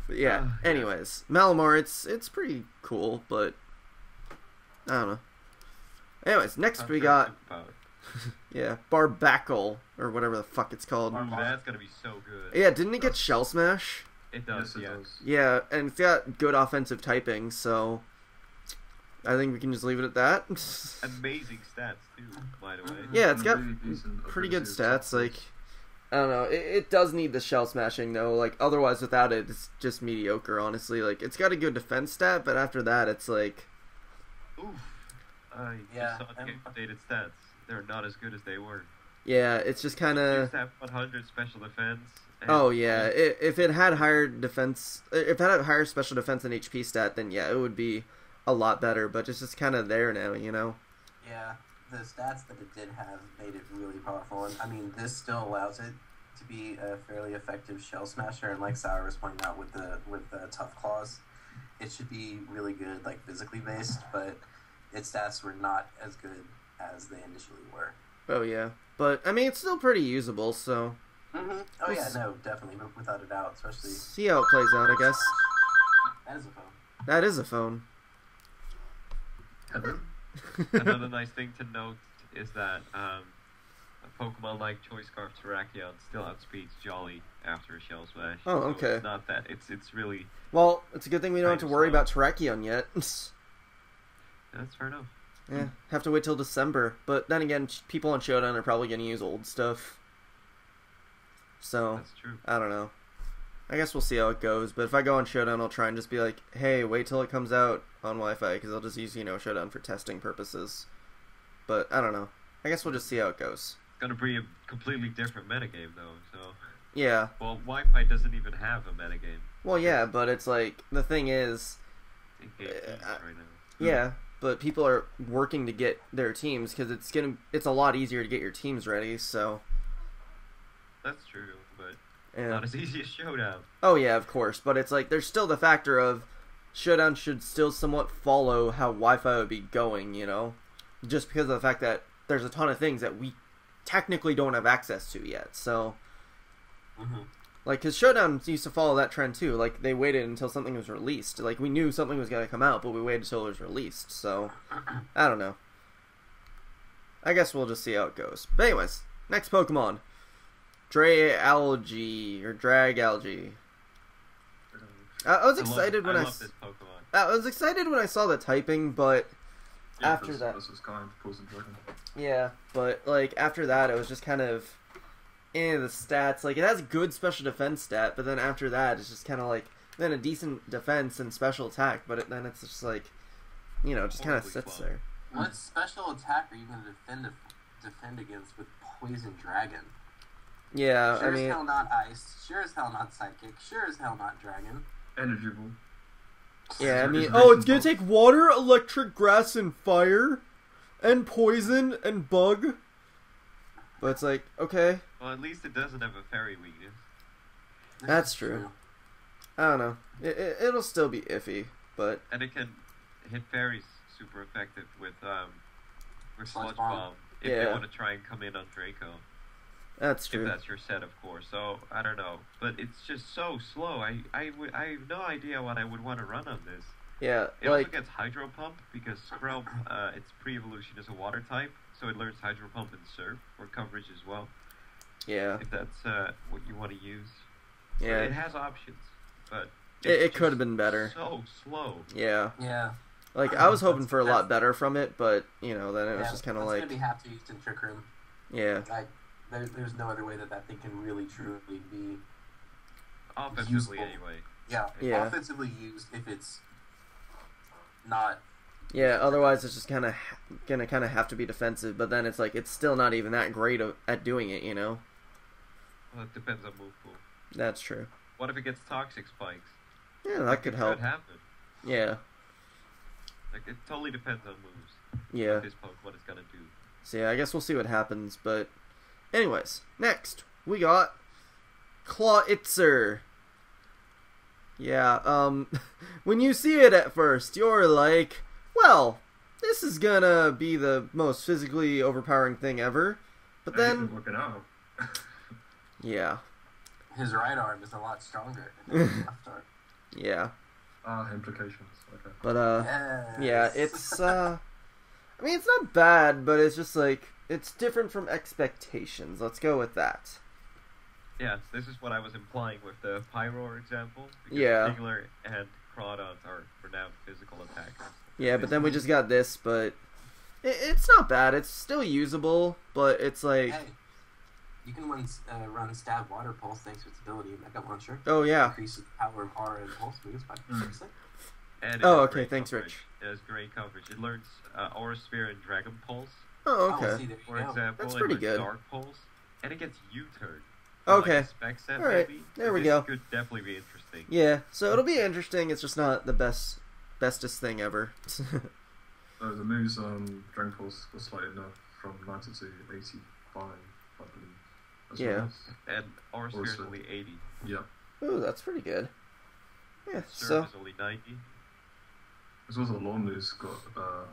But yeah. Ah, yeah. Anyways, Malamar, it's it's pretty cool, but I don't know. Anyways, next we got yeah Barbaracle or whatever the fuck it's called. Ooh, that's gonna be so good. Yeah, didn't it get Shell Smash? It does, yes, it yeah. does. Yeah, and it's got good offensive typing, so I think we can just leave it at that. Amazing stats too, by the way. yeah, it's got really pretty good ability to stats. Like, I don't know, it, it does need the shell smashing though. Like, otherwise, without it, it's just mediocre. Honestly, like, it's got a good defense stat, but after that, it's like, Oof. I Yeah, just saw the updated stats. They're not as good as they were. yeah, it's just kind of. have 100 special defense. and- Oh yeah, i if it had higher defense, if it had a higher special defense and HP stat, then yeah, it would be a lot better. But it's just kind of there now, you know. Yeah, the stats that it did have made it really powerful, and I mean, this still allows it to be a fairly effective shell smasher. And like Sour was pointing out with the with the tough claws, it should be really good, like physically based, but its stats were not as good as they initially were. Oh yeah, but I mean, it's still pretty usable. So Mm-hmm. Oh yeah, no, definitely, without a doubt, especially see how it plays out. I guess That is a phone. that is a phone. Hello? Another nice thing to note is that um, a Pokemon like Choice Scarf Terrakion still outspeeds Jolly after a Shell Smash. Oh, So okay. it's not that. It's it's really Well, it's a good thing we don't have to worry slow. about Terrakion yet. that's fair enough. yeah, have to wait till December. But then again, people on Showdown are probably going to use old stuff. So That's true. I don't know. I guess we'll see how it goes. But if I go on Showdown, I'll try and just be like, "Hey, wait till it comes out on Wi-Fi," because I'll just use you know Showdown for testing purposes. But I don't know. I guess we'll just see how it goes. It's gonna be a completely different metagame though. So, Yeah. well, Wi-Fi doesn't even have a metagame Well, yeah, but it's like the thing is, Uh, right now. yeah, but people are working to get their teams because it's gonna it's a lot easier to get your teams ready. So That's true, yeah. not as easy as Showdown. Oh yeah, of course, but it's like there's still the factor of Showdown should still somewhat follow how Wi-Fi would be going, you know, just because of the fact that there's a ton of things that we technically don't have access to yet. So Mm-hmm. like, because Showdown used to follow that trend too. Like they waited until something was released. Like we knew something was gonna come out, but we waited until it was released. So I don't know. I guess we'll just see how it goes. But anyways, next Pokemon, Dray Algae or Drag Algae. I, I was I love- excited when I I, love s- this Pokemon. I was excited when I saw the typing, but Yeah, After this, that- this is kind of Poison Dragon. yeah, but like after that, it was just kind of in the stats. Like it has good special defense stat, but then after that, it's just kind of like then a decent defense and special attack, but it, then it's just like you know, just kind of sits slow. there. What special attack are you going to defend defend against with Poison Dragon? Yeah, Sure I mean, as hell not Ice. Sure as hell not Psychic. Sure as hell not Dragon. Energy Ball. yeah, I mean, oh, it's gonna take water, electric, grass, and fire, and poison and bug. But it's like okay, Well, at least it doesn't have a fairy weakness. That's true. I don't know. It, it, it'll still be iffy, but And it can hit fairies super effective with um with Sludge sludge Bomb. bomb, if Yeah. they want to try and come in on Draco. That's If true. that's your set, of course. So I don't know, but it's just so slow. I I I have no idea what I would want to run on this. Yeah, It like also gets Hydro Pump because Skrelp, uh, its pre-evolution is a water type, so it learns Hydro Pump and Surf for coverage as well. yeah, If that's uh, what you want to use. So yeah, It has options, but It- it's it could have been better. So slow. yeah. Yeah. Like I was hoping for a lot better from it, but you know, then it was just kind of like, gonna be half used in Trick Room. yeah, Like, there, there's no other way that that thing can really truly be, Offensively, Useful. anyway. yeah, Yeah. offensively used if it's not. yeah. Otherwise, it's just kind of gonna kind of have to be defensive. But then it's like it's still not even that great of, at doing it. You know, Well, it depends on move pool. that's true. What if it gets Toxic Spikes? Yeah, that could help. Could happen. Yeah, Like it totally depends on moves. yeah. What this Pokemon is gonna do. So yeah, I guess we'll see what happens. But, anyways, next we got Clawitzer. Yeah, um, when you see it at first, you're like, well, this is gonna be the most physically overpowering thing ever. But ain't then, yeah, His right arm is a lot stronger than his left arm. yeah. Ah, implications. Okay. But, uh, Yes. yeah, it's, uh, I mean, it's not bad, but it's just like, it's different from expectations. Let's go with that. Yeah, this is what I was implying with the Pyroar example. Because Yeah. Kingler and Crawdaunts are renowned physical attackers. Yeah, but then we just got this, but it, it's not bad. It's still usable, but it's like, Hey, you can run uh, run stab water pulse thanks to its ability Mega Launcher. oh yeah, Increases power of aura and pulse moves by Mm. six. And Oh, okay, thanks, coverage. Rich. It has great coverage. It learns uh, Aura Sphere and Dragon Pulse, oh okay, for example. That's pretty good. Dark Pulse, and it gets U-turn. Okay. Like spec set, All right, maybe. there we this go. Could definitely be interesting. yeah. So it'll be interesting. It's just not the best, bestest thing ever. Uh, the moves um, Dragon Pulse was slightly enough from 90 to 85, I believe. As Yeah. well as- And Aura is Also- only 80. yeah. Ooh, that's pretty good. Yeah. Surf So is only 90. As well as the lawn moves got uh,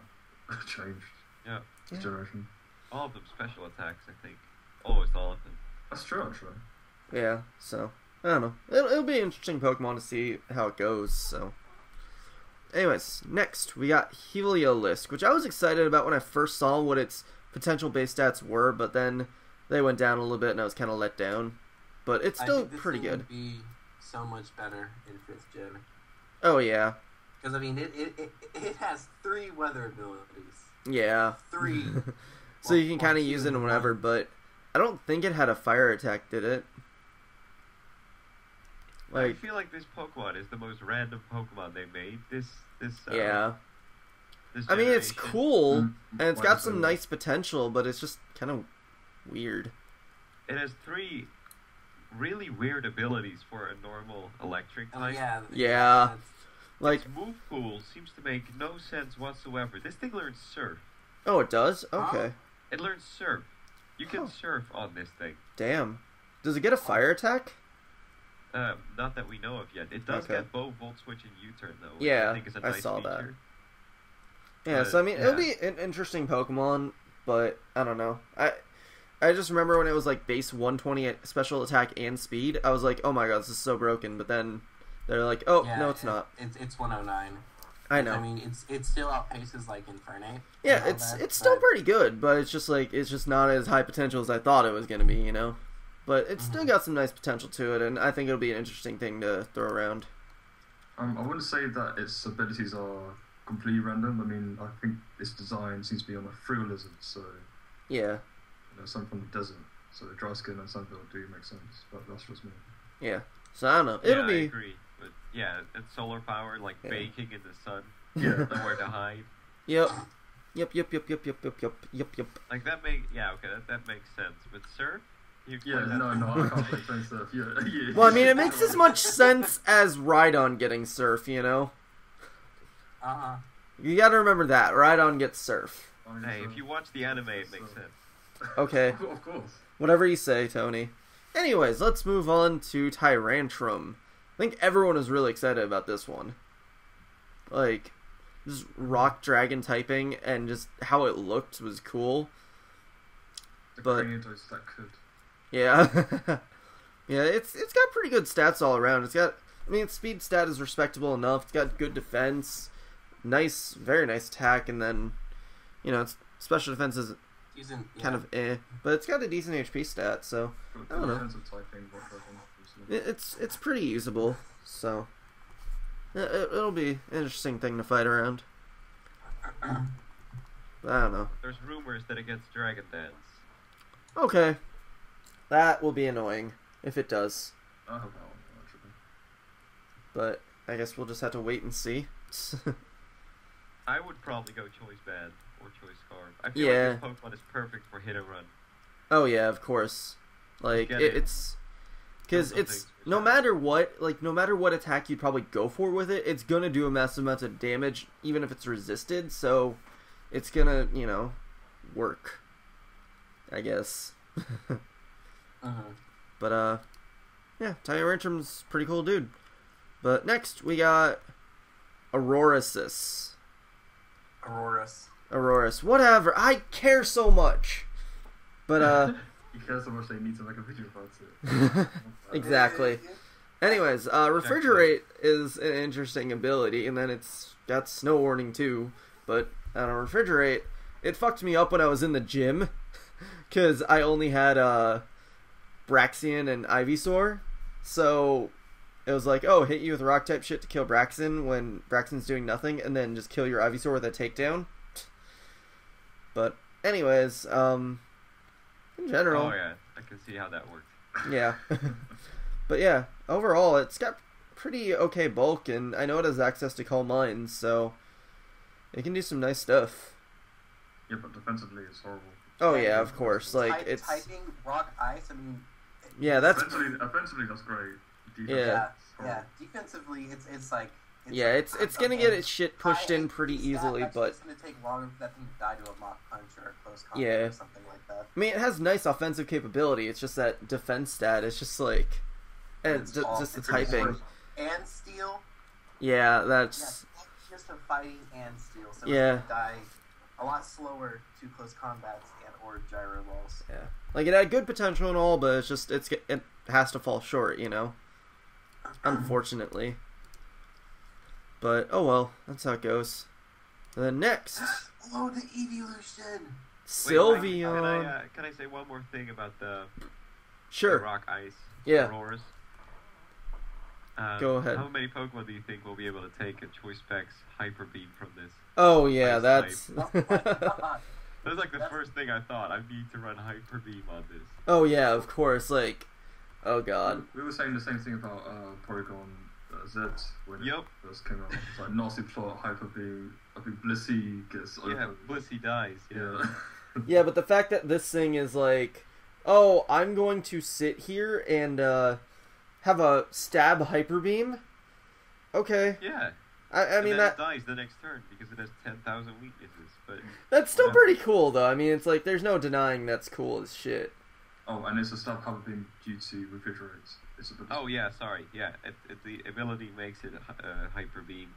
changed Yeah. this Yeah. generation. All of them special attacks, I think. Almost all of them. That's true, actually. yeah. So I don't know. It'll, it'll be interesting Pokemon to see how it goes. So. Anyways, next we got Heliolisk, which I was excited about when I first saw what its potential base stats were, but then they went down a little bit and I was kind of let down. But it's I still think this pretty thing good. Would be so much better in fifth gen Oh yeah, because I mean it, it, it, it has three weather abilities. Yeah. Three. so you can kind of use it in in whatever, one. but I don't think it had a fire attack, did it? I feel like this Pokemon is the most random Pokemon they made. This, this. Uh, yeah. This I mean, it's cool Mm, and it's got some nice potential, but it's just kind of weird. It has three really weird abilities for a normal electric Oh, type. yeah. Yeah. That's- Like, Its move pool seems to make no sense whatsoever. This thing learns surf. oh, it does. Okay, It learns surf. You can Huh. surf on this thing. damn. Does it get a fire attack? Um, not that we know of yet. It does Okay. get bow, volt switch, and U-turn though. Which Yeah, I think is a I nice saw that. Yeah, But, so I mean, it'll be an interesting Pokemon, but I don't know. I I just remember when it was like base 120 special attack and speed, I was like, oh my god, this is so broken. But then they're like, oh yeah, no, it's it- not. It's it's 109. I know. I mean, it's it still outpaces like Infernape. yeah, it's that, it's still but- pretty good, but it's just like it's just not as high potential as I thought it was gonna be, you know. But it's still Mhm. got some nice potential to it, and I think it'll be an interesting thing to throw around. Um, I wouldn't say that its abilities are completely random. I mean, I think its design seems to be on a fruit so Yeah, you know, something from the desert. So the dry skin and Sand Veil do make sense, but that's just me. yeah. So I don't know. It'll yeah, I be agree. But yeah, it's solar power, like Yeah. baking in the sun, Yeah. nowhere to hide. yep, yep, yep, yep, yep, yep, yep, yep, yep, yep. Like that make yeah okay that, that makes sense. But surf, you Yeah, no, no. I can't make sense of yeah, yeah. Well, I mean, it makes as much sense as Rhydon getting Surf, you know. Uh huh. You gotta remember that Rhydon gets Surf. I Hey, so- if you watch the anime, it makes so- sense. Okay. of course. Whatever you say, Tony. Anyways, let's move on to Tyrantrum. I think everyone is really excited about this one. Like, just rock dragon typing and just how it looked was cool. The But- that could. Yeah. yeah, it's it's got pretty good stats all around. It's got I mean its speed stat is respectable enough. It's got good defense, nice very nice attack and then you know, its special defense is Using yeah. kind of eh, but it's got a decent HP stat, so But I don't know. Defensive typing, what goes on, obviously. it, it's it's pretty usable. So it, it'll be an interesting thing to fight around. I don't know. There's rumors that it gets Dragon Dance. Okay. That will be annoying if it does. I hope that one, actually. But I guess we'll just have to wait and see. I would probably go Choice Band or Choice Scarf. I feel Yeah. like this Pokemon is perfect for hit and run. Oh yeah, of course. Like it, it. it's because it's no matter what, like no matter what attack you'd probably go for with it, it's gonna do a massive amount of damage, even if it's resisted. So it's gonna, you know, work. I guess. Mhm. But uh, yeah, Tyrantrum's pretty cool dude. But next we got Aurorasis. Auroras. Auroras, whatever. I care so much. But uh. You care so much they need to make a video about it. Exactly. Anyways, uh, refrigerate is an interesting ability, and then it's got snow warning too. But on a refrigerate, it fucked me up when I was in the gym, because I only had uh, Braixen and Ivysaur, so it was like, oh, hit you with rock type shit to kill Braixen when Braixen's doing nothing, and then just kill your Ivysaur with a takedown. But anyways, um, in general, Oh yeah, I can see how that works. yeah. but yeah, overall, it's got pretty okay bulk, and I know it has access to Calm Minds, so it can do some nice stuff. Yeah, but defensively it's horrible. Oh yeah, of course. Like Type- it's typing rock ice. I mean, yeah, that's offensively, offensively that's great. Defense, Yeah. yeah, it's yeah. horrible. Defensively, it's it's like it's yeah, like, it's it's gonna get its shit pushed high in pretty easily, that's but it's gonna take longer for that thing to die to a Mach Punch or a close combat Yeah. or something like that. I mean, it has nice offensive capability. It's just that defense stat It's just like, eh, and It's ju- just the typing. and steel. Yeah, Yeah, that's just a fighting and steel. So Yeah. it's gonna die a lot slower to close combats and or gyro balls. yeah. Like it had good potential and all, but it's just it's it has to fall short, you know. Unfortunately. But oh well, that's how it goes. The next, Oh, the evolution! Wait, Sylveon. Can I, uh, can I say one more thing about the, the sure. rock ice Yeah. auroras? Um, Go ahead. How many Pokemon do you think we'll be able to take a Choice Specs Hyper Beam from this? Oh yeah, Ice that's. Oh. That was like the That's- first thing I thought. I need to run Hyper Beam on this. oh yeah, of course. Like, oh god. We were saying the same thing about uh, Porygon Z when it Yep. first came out. It's like nasty plot, hyper beam. I think Blissey gets Yeah, over. Blissey dies. Yeah. Yeah. Yeah, but the fact that this thing is like, oh, I'm going to sit here and uh, have a stab hyper beam. Okay, Yeah. I, I and mean then that it dies the next turn because it has ten thousand weaknesses. But that's still Yeah. pretty cool though. I mean, it's like there's no denying that's cool as shit. oh, and it's a stab hyper beam due to refrigerate. It's a bit. oh yeah, sorry. Yeah, it, it, the ability makes it uh, hyper beam,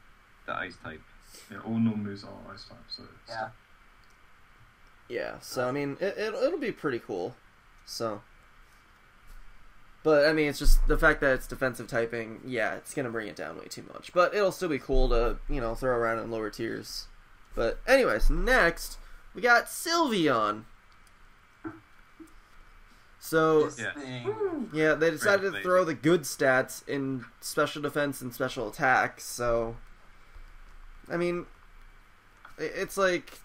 the ice type. Yeah, all normal moves are ice type, so it's Yeah. Yeah, so I mean, it, it it'll be pretty cool. So, but I mean, it's just the fact that it's defensive typing. Yeah, it's gonna bring it down way too much. But it'll still be cool to you know throw around in lower tiers. But anyways, next we got Sylveon. So This Yeah. thing. yeah, they decided to throw the good stats in special defense and special attack. So, I mean, it's like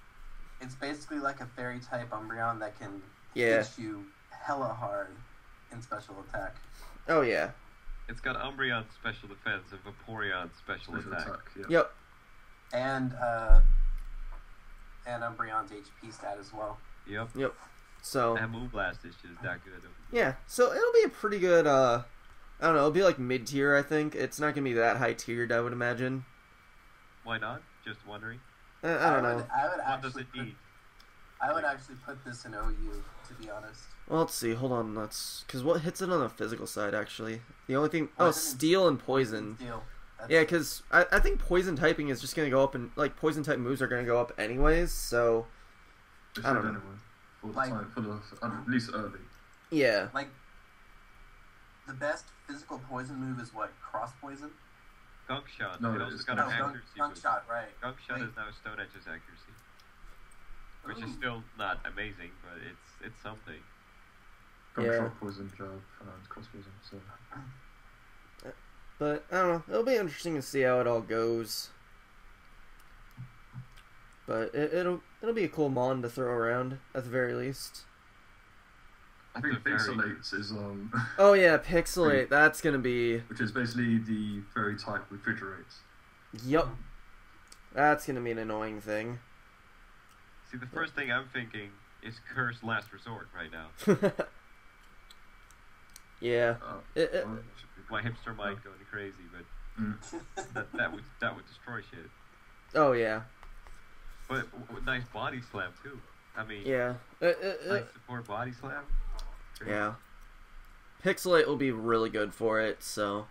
It's basically like a fairy type Umbreon that can yeah, hit you hella hard in special attack. oh yeah, It's got Umbreon special defense and Vaporeon special special attack. attack. Yeah. yep. And uh and Umbreon's HP stat as well. Yep. Yep. So And Moonblast is just that good. Yeah, so it'll be a pretty good. uh I don't know. It'll be like mid tier. I think it's not gonna be that high tiered. I would imagine. Why not? Just wondering. I, I don't would, know. I would What does actually it put, need? I would actually put this in OU to be honest. Well, let's see. Hold on. Let's because what hits it on the physical side actually. The only thing. Oh, steel and poison. Steel. That's Yeah, because I, I think poison typing is just gonna go up and like poison type moves are gonna go up anyways. So It I don't know. anyway. For the Like- time, for the at least early. yeah, like the best physical poison move is what? Cross poison? Gunk Shot. No, it also got No, an not. gunk, accuracy gunk boost. shot, right. Gunk Shot Wait. is now Stone Edge's accuracy, which is still not amazing, but it's it's something. Got Yeah. shock poison, job, and uh, cross poison. So but I don't know. It'll be interesting to see how it all goes. But it, it'll it'll be a cool mon to throw around at the very least. I think the Pixelates is um, Oh yeah, pixelate. That's gonna be which is basically the fairy type refrigerates. Yep. That's gonna be an annoying thing. See, the first thing I'm thinking is Curse Last Resort right now. yeah. Uh, It, it, well, should be- My hipster mind going crazy, but Mm. that, that would that would destroy shit. oh yeah. But nice body slam too. I mean, Yeah. Uh, uh, uh, nice support body slam. Great. yeah. Pixelate will be really good for it, so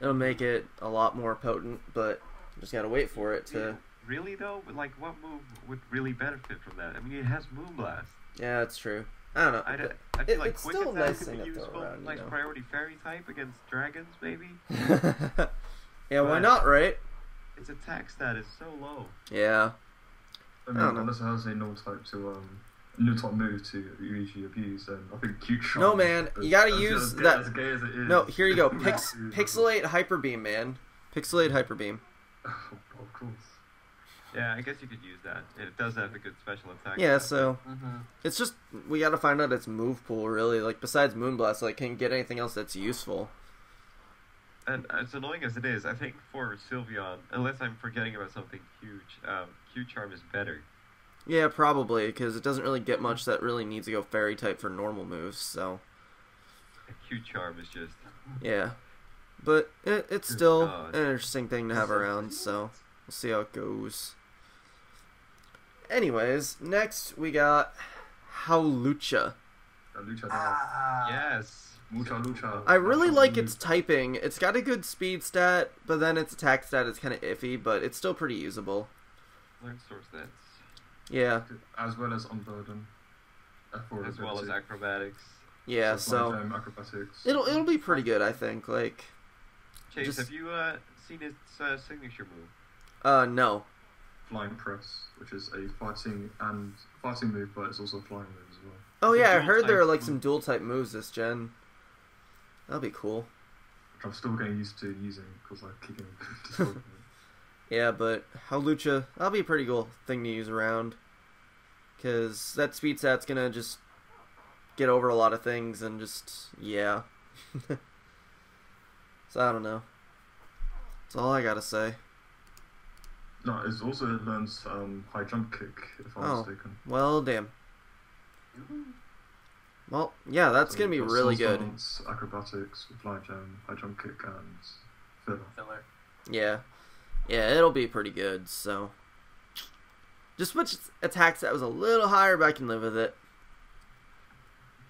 it'll make it a lot more potent. But just gotta wait for it to. Really though, like what move would really benefit from that? I mean, it has Moonblast. Yeah, that's true. I don't know. I, but- I feel It- like it's Quick still Attack nice could thing be useful. around, you know. priority fairy type against dragons, maybe. yeah, why not, right? Its attack stat is so low. Yeah. I I mean, don't know. unless it has a null type to um, null type move to usually abuse, then I think cute shot. No, man, you gotta use as, that- As gay as it is. No, here you go. Pix, pixelate hyper beam, man. Pixelate hyper beam. of course. Yeah, I guess you could use that. It does have a good special attack. Yeah, stat. so hmm it's just we got to find out its move pool really. Like besides Moonblast, like can it get anything else that's useful. And as annoying as it is, I think for Sylveon, unless I'm forgetting about something huge, um, Cute Charm is better. Yeah, probably because it doesn't really get much that really needs to go fairy type for normal moves. So And Cute Charm is just yeah, but it, it's still God. an interesting thing to have around. So we'll see how it goes. Anyways, next we got Hawlucha. Lucha Ah, yes. Mucha Lucha. I really Lucha like Lu- its typing. It's got a good speed stat, but then its attack stat is kind of iffy, but it's still pretty usable. Learn source stats Yeah, As well as Unburden. F4 as well as acrobatics. yeah. Flying So Flame, acrobatics. it'll it'll be pretty good, I think. Like, Chase, Just- have you uh, seen its uh, signature move? uh, no, Flying Press, which is a fighting and fighting move, but it's also a flying move as well. Oh It's yeah, I heard there are like move. some dual type moves this gen. That'll be cool. Which I'm still getting used to using because I keep getting destroyed. with it. Yeah, but Hawlucha, that'll be a pretty cool thing to use around. Cause that speed stat's gonna just get over a lot of things and just yeah. so I don't know. That's all I gotta say. No, it's also learns um, high jump kick, if I'm Oh. mistaken. Well, damn. Well, yeah, that's So gonna be you've got really soul good. stance, acrobatics, fly jam, high jump kick, and filler. Filler. Yeah, yeah, it'll be pretty good. So, just switch attacks that was a little higher, but I can live with it.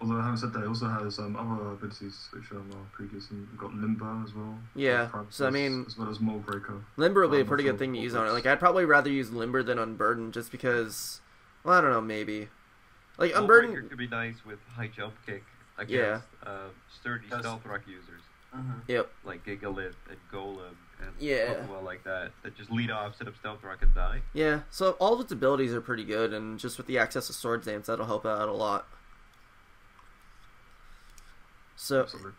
Although having said that, it also has um, other abilities which are pretty decent. We've got Limber as well. Yeah, Prime so I mean- as well as Mold Breaker. Limber will be a I'm pretty good thing to use on it. Like I'd probably rather use Limber than Unburden, just because. Well, I don't know, maybe. Like Wall Unburden, Breaker could be nice with high jump kick against Yeah. um, sturdy Does- stealth rock users Mm-hmm. Yep. like Gigalith and Golem and Yeah. Pokemon like that that just lead off, set up stealth rock and die. Yeah, so all of its abilities are pretty good, and just with the access to Sword Dance, that'll help out a lot. So, Absolutely.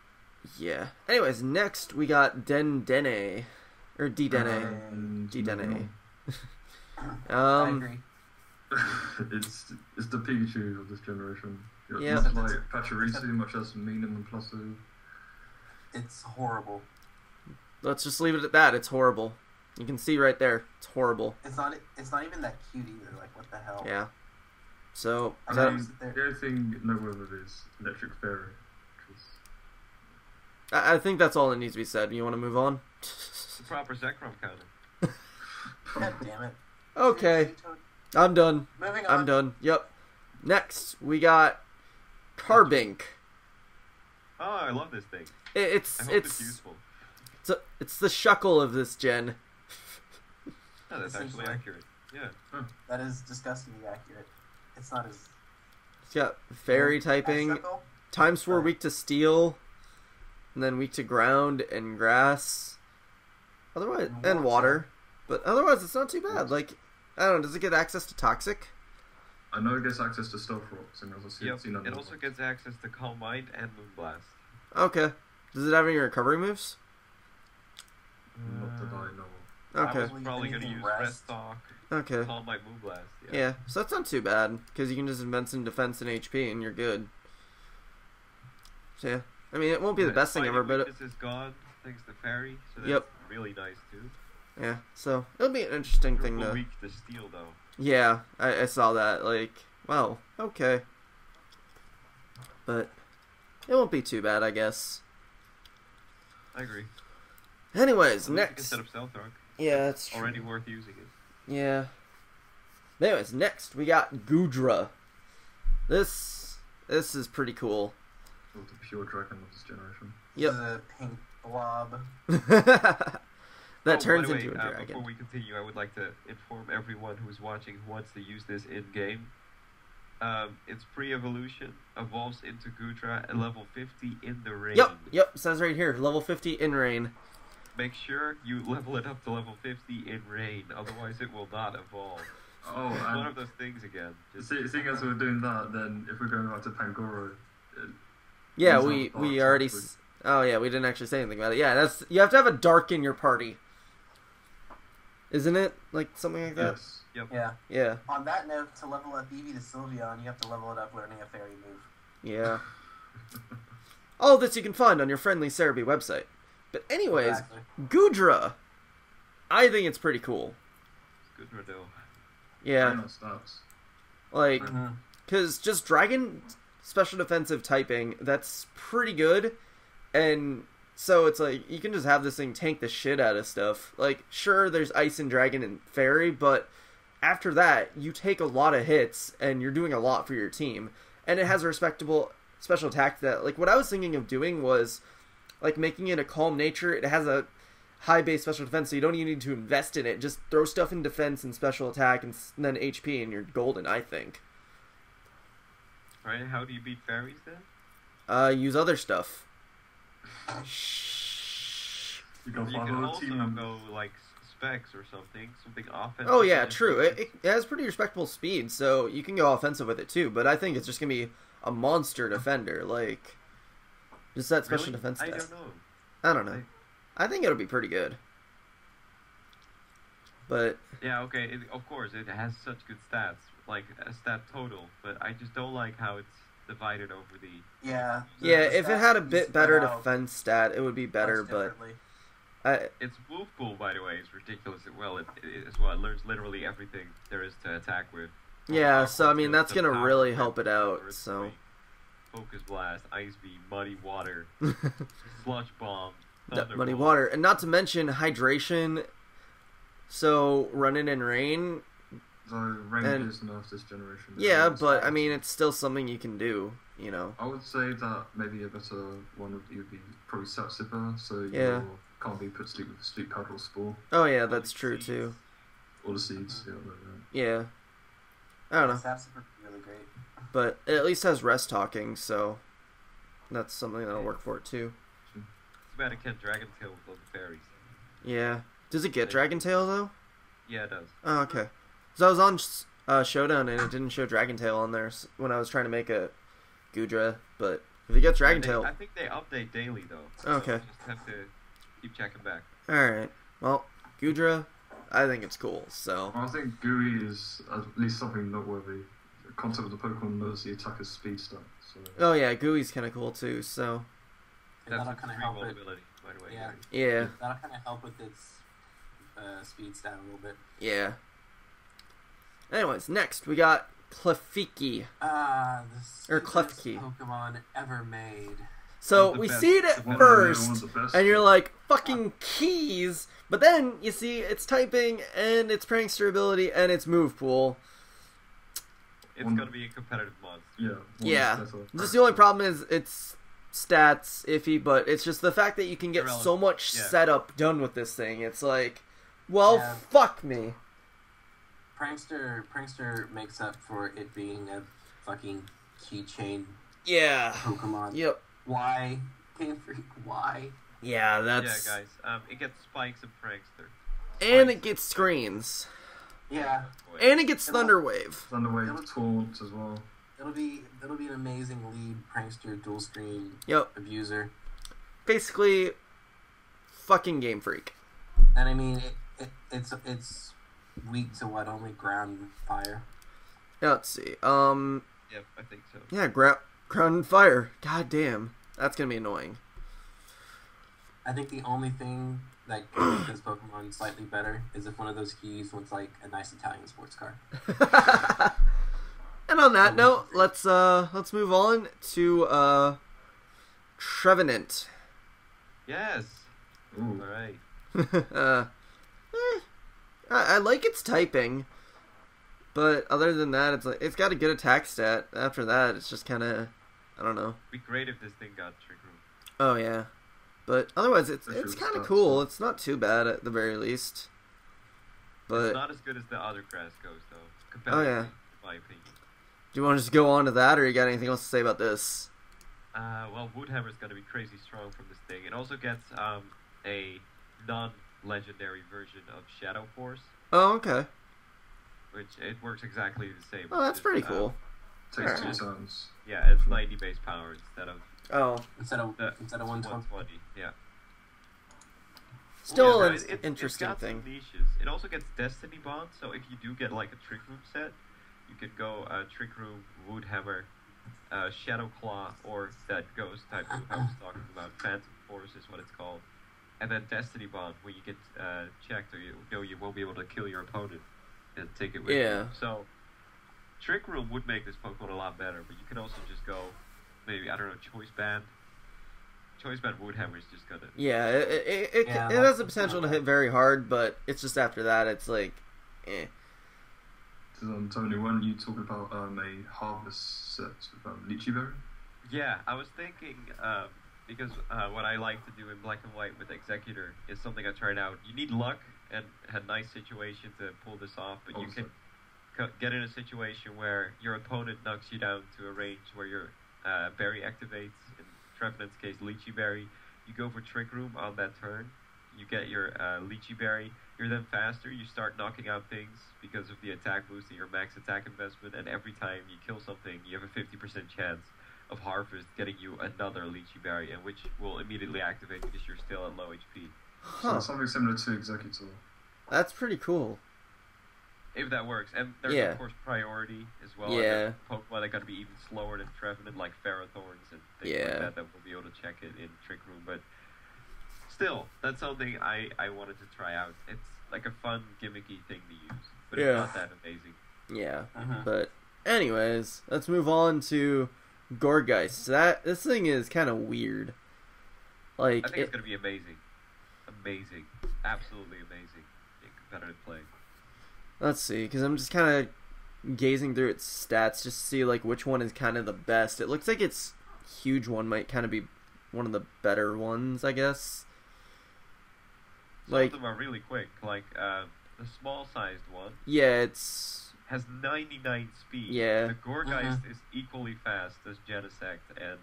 yeah. Anyways, next we got Den Dene. Or D Dene. And, D Dene. I Um, agree. it's it's the Pikachu of this generation. It's Yeah. much like Pachirisu, much less Minun and Plusle. It's horrible. let's just leave it at that. It's horrible. You can see right there. It's horrible. It's not. It's not even that cute either. Like what the hell? Yeah. So, I is know. that, Um, sit there. the only thing noteworthy of it is Electric Fairy. I I think that's all that needs to be said. You want to move on? It's proper Zekrom counter. God damn it. okay, I'm done. Moving on. I'm done. Yep. Next, we got Carbink. Oh, I love this thing. I- It's it's, it's useful. it's, a, it's the shuckle of this gen. No, that's actually Essentially. accurate. Yeah. Hmm. That is disgustingly accurate. It's not as It's got fairy as typing. Shuckle. Times four Right. weak to steel, and then weak to ground and grass. Otherwise, And and water. water. But otherwise, it's not too bad. Like, I don't know. Does it get access to toxic? I know it gets access to Stealth Rocks, and I've Yep. It also gets access to Calm Mind and Moonblast. Okay. Does it have any recovery moves? Not that I know of. Okay. Probably Probably gonna use rest. Rest Talk, Okay. Calm Mind, Moonblast. Yeah. Yeah. So that's not too bad because you can just invent some defense and HP and you're good. So yeah. I mean, it won't be the best thing ever, but it, weakness is gone thanks to Fairy, so that's Yep. really nice too. yeah. So it'll be an interesting thing Triple to. weak to Steel though. Yeah, I, I saw that. Like, well, okay. But it won't be too bad, I guess. I agree. Anyways, At least you can next. set up Stealth Rock. Yeah, that's true. Already worth using it. Yeah. Anyways, next we got Goodra. This this is pretty cool. The pure dragon of this generation. Yep. The pink blob. that Oh, turns the way, into a uh, dragon. Before we continue, I would like to inform everyone who's watching who wants to use this in game. Um, its pre-evolution evolves into Goodra at level 50 in the rain. Yep, yep, says right here, level 50 in rain. Make sure you level it up to level 50 in rain, otherwise it will not evolve. Oh, It's one and of those things again. Just, see, seeing as we're doing that, then if we're going back to Pangoro, Yeah, we we already. s- Oh yeah, we didn't actually say anything about it. Yeah, that's you have to have a dark in your party, isn't it? Like something like that. yes. Yeah. Yeah, On that note, to level up Eevee to Sylveon, you have to level it up learning a fairy move. yeah. All this you can find on your friendly Serebii website. But anyways, Exactly. Goodra, I think it's pretty cool. Goodra though. Yeah, Very nice stats. like mm-hmm. because just dragon special defensive typing that's pretty good and so it's like you can just have this thing tank the shit out of stuff like sure there's ice and dragon and fairy but after that you take a lot of hits and you're doing a lot for your team and it has a respectable special attack that like what i was thinking of doing was like making it a calm nature it has a high base special defense so you don't even need to invest in it just throw stuff in defense and special attack and then hp and you're golden i think Right? How do you beat fairies then? Uh, use other stuff. You can You can also team. go like s- specs or something, something offensive. Oh yeah, true. It, it has pretty respectable speed, so you can go offensive with it too. But I think it's just gonna be a monster defender, like just that special Really? defense. I stat. don't know. I don't know. I think it'll be pretty good. But Yeah, okay. It, of course, it has such good stats, like a stat total. But I just don't like how it's divided over the. Yeah. the yeah, if it had a bit better defense stat, it would be better. much But differently. I, Its wolf pool, by the way, It's ridiculous as well. It, it, as well, it learns literally everything there is to attack with. yeah, Power so I mean that's gonna really help it out. Earthquake, So Focus blast, ice beam, muddy water, sludge bomb, muddy water, and not to mention hydration. So running in rain, So rain And- is nerfed this generation. yeah, but I mean it's still something you can do. You know. I would say that maybe a better one would be probably Sap Sipper, so Yeah. you can't be put sleep with sleep powder or spore Oh yeah, that's true seeds. too. or the seeds. Yeah, but, Yeah. I don't know, Saps are really great. but it at least has rest talking, so that's something that'll work for it too. Too bad it can't Dragon Tail with all the fairies. Yeah. Does it get Dragon Tail though? Yeah, it does. Oh, okay. So I was on uh, Showdown and it didn't show Dragon Tail on there when I was trying to make a Goodra, but if it gets Dragon They- Tail, I think they update daily though. so Okay. you just have to keep checking back. all right. Well, Goodra, I think it's cool. So I think Gooey is at least something noteworthy. Concept of the Pokemon knows the attacker's speed stat. So oh yeah, Gooey's kind of cool too. So And that'll kind of help it. by the way. Yeah. yeah, That'll kind of help with its uh, speed stat a little bit. yeah. Anyways, next we got Klefki. Ah, the Or stupidest Klefki. Pokemon ever made. So One of the we best- see it at one of the- first, one of the best. and you're like, fucking keys. But then you see it's typing and its prankster ability and its move pool. It's One- gonna be a competitive monster. yeah, one Yeah. Just the only problem is its stats iffy, but it's just the fact that you can get Irrelevant. so much Yeah. setup done with this thing. It's like, well, Yeah. fuck me. Prankster, Prankster makes up for it being a fucking keychain Yeah. Pokemon. Yep. Why? Game Freak, why? Yeah, that's Yeah, guys. Um, it gets spikes and prankster. and it gets screens Yeah, and it gets Thunderwave. Thunderwave, Taunt as well. it'll be it'll be an amazing lead Prankster dual screen Yep. abuser. Basically, fucking Game Freak. And I mean, it, it, it's it's weak to what only ground fire. Yeah, let's see. Um, Yep, I think so. yeah, gra- ground and fire. God damn, that's gonna be annoying. I think the only thing that could make this Pokemon slightly better is if one of those keys was like a nice Italian sports car. and on that note, let's uh let's move on to uh Trevenant. Yes. Ooh, All right. uh, eh, I, I like its typing, but other than that, it's like it's got a good attack stat. After that, it's just kind of I don't know. Be great if this thing got trick room. Oh yeah, but otherwise, it's That's it's true, kind of cool. yeah. It's not too bad at the very least. But it's not as good as the other grass goes though. Oh, yeah. my opinion. do you want to just go on to that, or you got anything else to say about this? Uh, well, Woodhammer's gonna be crazy strong from this thing. It also gets um a non-legendary version of Shadow Force, Oh okay. which it works exactly the same. Oh, that's It's pretty just, um, cool. takes two Alright. turns. yeah, it's 90 base power instead of Oh, Instead of uh, instead of one twenty. 120. Yeah. still Yeah, an it- it- it's interesting got some thing. niches. It also gets Destiny Bond, so if you do get like a Trick Room set, you could go uh, Trick Room, Woodhammer, uh, Shadow Claw, or that Ghost type move I was talking about. Phantom Force is what it's called. And then Destiny Bond, where you get uh, checked or you know you won't be able to kill your opponent and take it with Yeah. you. So Trick Room would make this Pokemon a lot better, but you can also just go maybe, I don't know, Choice Band. Choice Band Woodhammer is just gonna Yeah, it it, it, it, Yeah, it has the potential to hit very hard, but it's just after that, it's like, eh. So, um, Tony, weren't you talking about um, a harvest set with um, Liechi Berry? Yeah, I was thinking um, because uh, what I like to do in black and white with Exeggutor is something I tried out. You need luck and a nice situation to pull this off, but you can get in a situation where your opponent knocks you down to a range where your uh, berry activates. In Trevenant's case, Liechi Berry. You go for Trick Room on that turn. You get your uh, Liechi Berry. You're then faster. You start knocking out things because of the attack boost and your max attack investment. And every time you kill something, you have a 50% chance of Harvest getting you another Lychee Berry, and which will immediately activate because you're still at low HP. So something similar to Exeggutor. That's pretty cool. If that works. And there's, Yeah. of course, priority as well. and Yeah. there's Pokemon that got to be even slower than Trevenant, like Ferrothorns and things Yeah. like that, that will be able to check it in Trick Room. But still, that's something I I wanted to try out. It's like a fun gimmicky thing to use, but Yeah. it's not that amazing. Yeah. Mhm. But anyways, let's move on to Gourgeist. That this thing is kind of weird. Like I think it, it's gonna be amazing, amazing, absolutely amazing in competitive play. Let's see, because I'm just kind of gazing through its stats just to see like which one is kind of the best. It looks like its huge one might kind of be one of the better ones, I guess. Some Like of them are really quick. Like uh, the small-sized one yeah, it's has 99 speed. Yeah. The Gourgeist is equally fast as Genesect and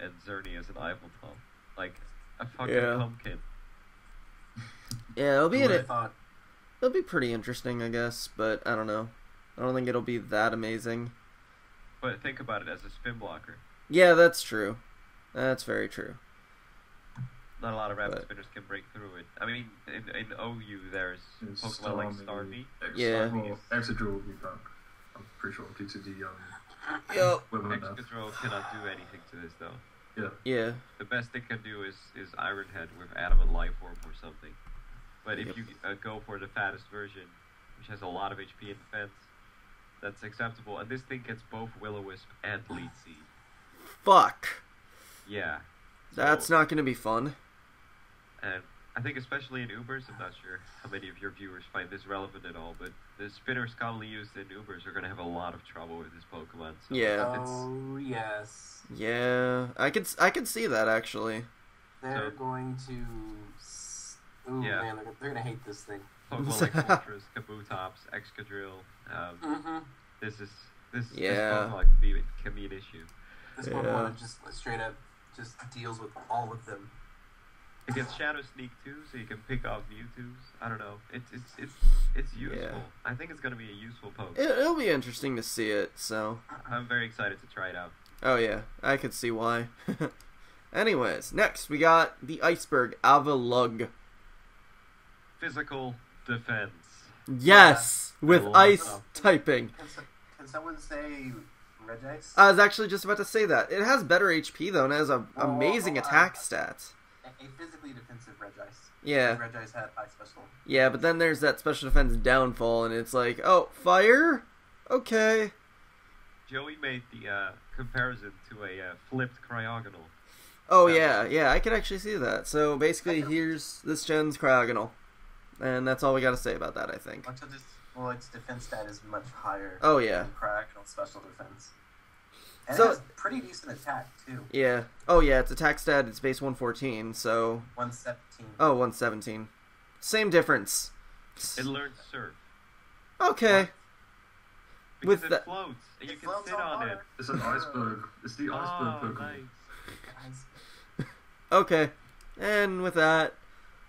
and Xerneas an Yveltal. Like a fucking Yeah. pumpkin. yeah, it'll be Who in it. thought? It'll be pretty interesting, I guess, but I don't know. I don't think it'll be that amazing. But think about it as a spin blocker. Yeah, that's true. That's very true. Not a lot of rapid But- spinners can break through it. I mean, in, in OU, there's It's Pokemon like Starmie, Starmie. Ex- Yeah. Well, Excadrill will be back. I'm pretty sure due to the um, Yep. women. Excadrill cannot do anything to this though. Yeah. Yeah. The best it can do is is Iron Head with Adamant Life Orb or something. But if Yep. you uh, go for the fattest version, which has a lot of HP and defense, that's acceptable. And this thing gets both Will-O-Wisp and Leech Seed. Fuck. Yeah. That's So- not going to be fun. And I think especially in Ubers, I'm not sure how many of your viewers find this relevant at all, but the spinners commonly used in Ubers are going to have a lot of trouble with this Pokemon. So Yeah. it's- Oh yes, Yeah, I could I could see that actually. they're So- going to. S- Ooh Yeah. man, they're, they're gonna hate this thing. Pokemon like Moltres, Kabutops, Excadrill, um, Mm-hmm. this is this, Yeah. this Pokemon can be, can be an issue. This Yeah. Pokemon just straight up just deals with all of them. It gets Shadow Sneak too, so you can pick off Mewtwo's. I don't know. It's it's it's it's useful. Yeah. I think it's gonna be a useful poke. It, it'll be interesting to see it. So, I'm very excited to try it out. oh yeah, I could see why. Anyways, next we got the iceberg Avalugg. Physical defense. Yes, with ice that. typing. Can, can someone say Regice? I was actually just about to say that. It has better HP though, and it has a Well, amazing well, attack uh, stats. a, a physically defensive Regice. Yeah, Regice had high special. yeah, but then there's that special defense downfall, and it's like, oh, fire. Okay. Joey made the uh, comparison to a uh, flipped cryogonal. Oh Yeah. yeah, yeah, I could actually see that. So basically, here's this gen's cryogonal, and that's all we got to say about that. I think. Which will just well, its defense stat is much higher. Oh, yeah. than Cryogonal special defense. And So- it has pretty decent attack too. Yeah. Oh yeah, its attack stat is base 114, so One seventeen. oh 117. Same difference. It learned surf Okay. because With it the- floats and you can floats sit on on it. It's an iceberg. It's the oh, iceberg Oh, Pokemon. nice. Okay. And with that,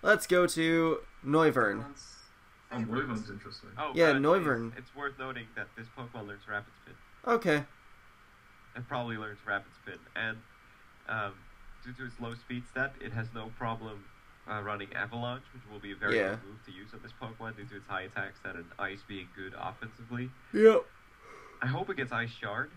let's go to Noivern. Oh, favorites. Wyvern's interesting. Oh, Yeah, but Noivern. It's, it's worth noting that this Pokemon learns Rapid Spin. Okay. It probably learns Rapid Spin, and um, due to its low speed stat, it has no problem uh, running Avalanche, which will be a very Yeah. good move to use on this Pokemon due to its high attack stat and Ice being good offensively. Yep. I hope it gets Ice Shard,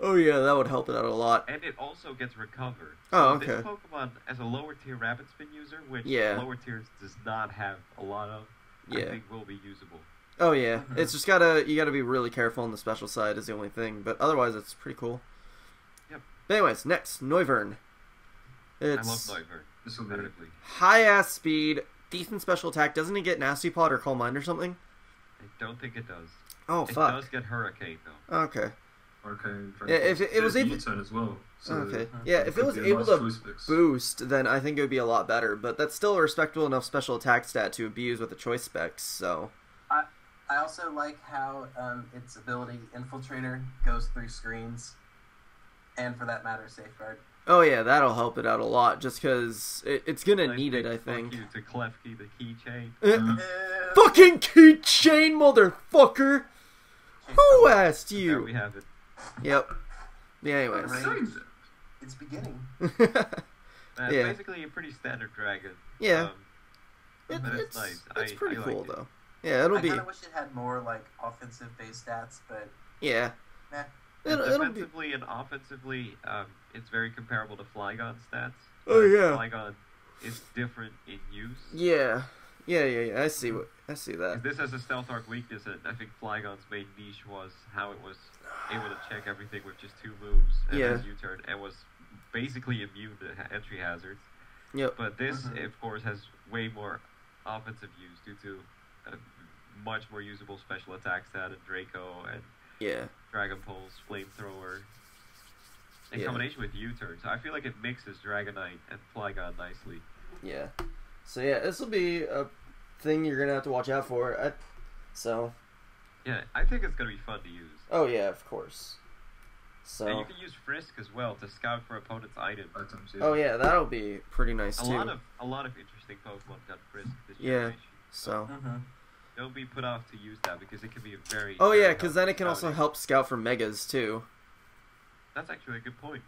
Oh yeah, that would help it out a lot. and it also gets Recover. Oh, So This. Pokemon, as a lower tier Rapid Spin user, which Yeah. lower tiers does not have a lot of, yeah. I think will be usable. Oh yeah. Mhm. It's just gotta you gotta be really careful on the special side is the only thing, but otherwise it's pretty cool. Yep. But anyways, next Noivern. It's I love Noivern This will be. competitively. high ass speed, decent special attack. Doesn't it get Nasty Plot or Calm Mind or something? I don't think it does. Oh it fuck. does get Hurricane though. Okay. Arcane. Yeah, if it- it was able. able- U-turn as well. So okay. Yeah, if it was able nice to choice boost, then I think it would be a lot better. But that's still a respectable enough special attack stat to abuse with the choice specs. So I I also like how um, its ability Infiltrator goes through screens, and for that matter, Safeguard. oh yeah, that'll help it out a lot. Just because it, it's gonna Nice need it, I fuck think. you to Klefki the keychain. Uh, Uh, Fucking keychain, motherfucker! Who asked There you? we have it. Yep. Yeah, anyways. it. It's beginning. Uh, Yeah. Basically, a pretty standard dragon. yeah, Um, it, it's it's nice. it's I- pretty I like cool it. though. Yeah, it'll I be. kind of wish it had more like offensive based stats, but Yeah, eh. it'll, it'll be. and offensively, um, it's very comparable to Flygon stats. Oh, yeah. Flygon is different in use. Yeah, yeah, yeah, yeah. I see what I see that. This has a stealth rock weakness, and I think Flygon's main niche was how it was able to check everything with just two moves and Yeah. his U-turn, and was basically immune to entry hazards. Yep. But this, Mhm. of course, has way more offensive use due to a much more usable special attack stat and Draco and Yeah. Dragon Pulse, Flamethrower, in Yeah. combination with U-turn. So I feel like it mixes Dragonite and Flygon nicely. Yeah. So yeah, this will be a thing you're gonna have to watch out for. I, so, Yeah, I think it's gonna be fun to use. oh yeah, of course. And you can use Frisk as well to scout for opponents' items. items. Oh yeah, that'll be pretty nice A too. lot of a lot of interesting Pokemon got Frisk this Yeah. generation. So, Mm-hmm. Don't be put off to use that because it can be a very. oh very yeah, because then it can also help scout for megas too. That's actually a good point.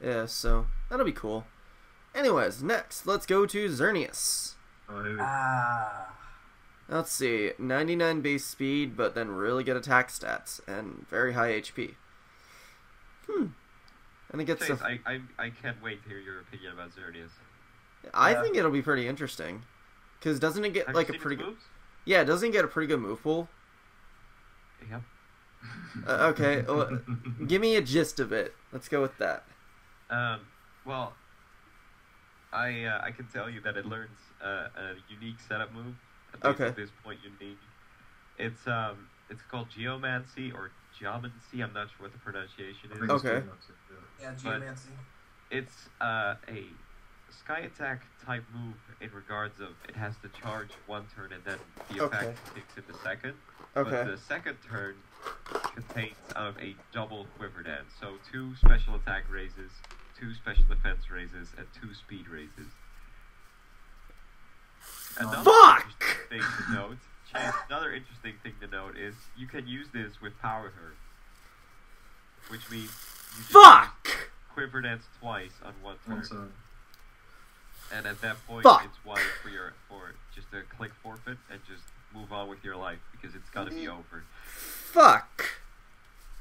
Yeah, so that'll be cool. Anyways, next, let's go to Xerneas. Oh, here we- Ah. Let's see, 99 base speed, but then really good attack stats and very high HP. Hmm. And it gets Chase, a, I, I I can't wait to hear your opinion about Xerneas. I Yeah. think it'll be pretty interesting. Cause doesn't it get Have like a pretty good? moves? Yeah, doesn't it get a pretty good move pool? Yeah. Uh, okay, well, give me a gist of it. Let's go with that. Um. Well, I uh, I can tell you that it learns uh, a unique setup move. At least Okay. At this point, unique. It's um. It's called Geomancy or Geomancy. I'm not sure what the pronunciation is. Okay. good, that's it, yeah. Yeah, But- Geomancy. It's uh, a sky attack type move in regards of it has to charge one turn and then the effect Okay. kicks in the second. Okay. But the second turn contains of a double quiver dance. So two special attack raises, two special defense raises, and two speed raises. Another Fuck! interesting thing to note, Chase, another interesting thing to note is you can use this with Power Herb, which means you just Fuck! quiver dance twice on one turn. One turn. And at that point, Fuck. it's wise for your for just to click forfeit and just move on with your life because it's gotta be mm. over. Fuck!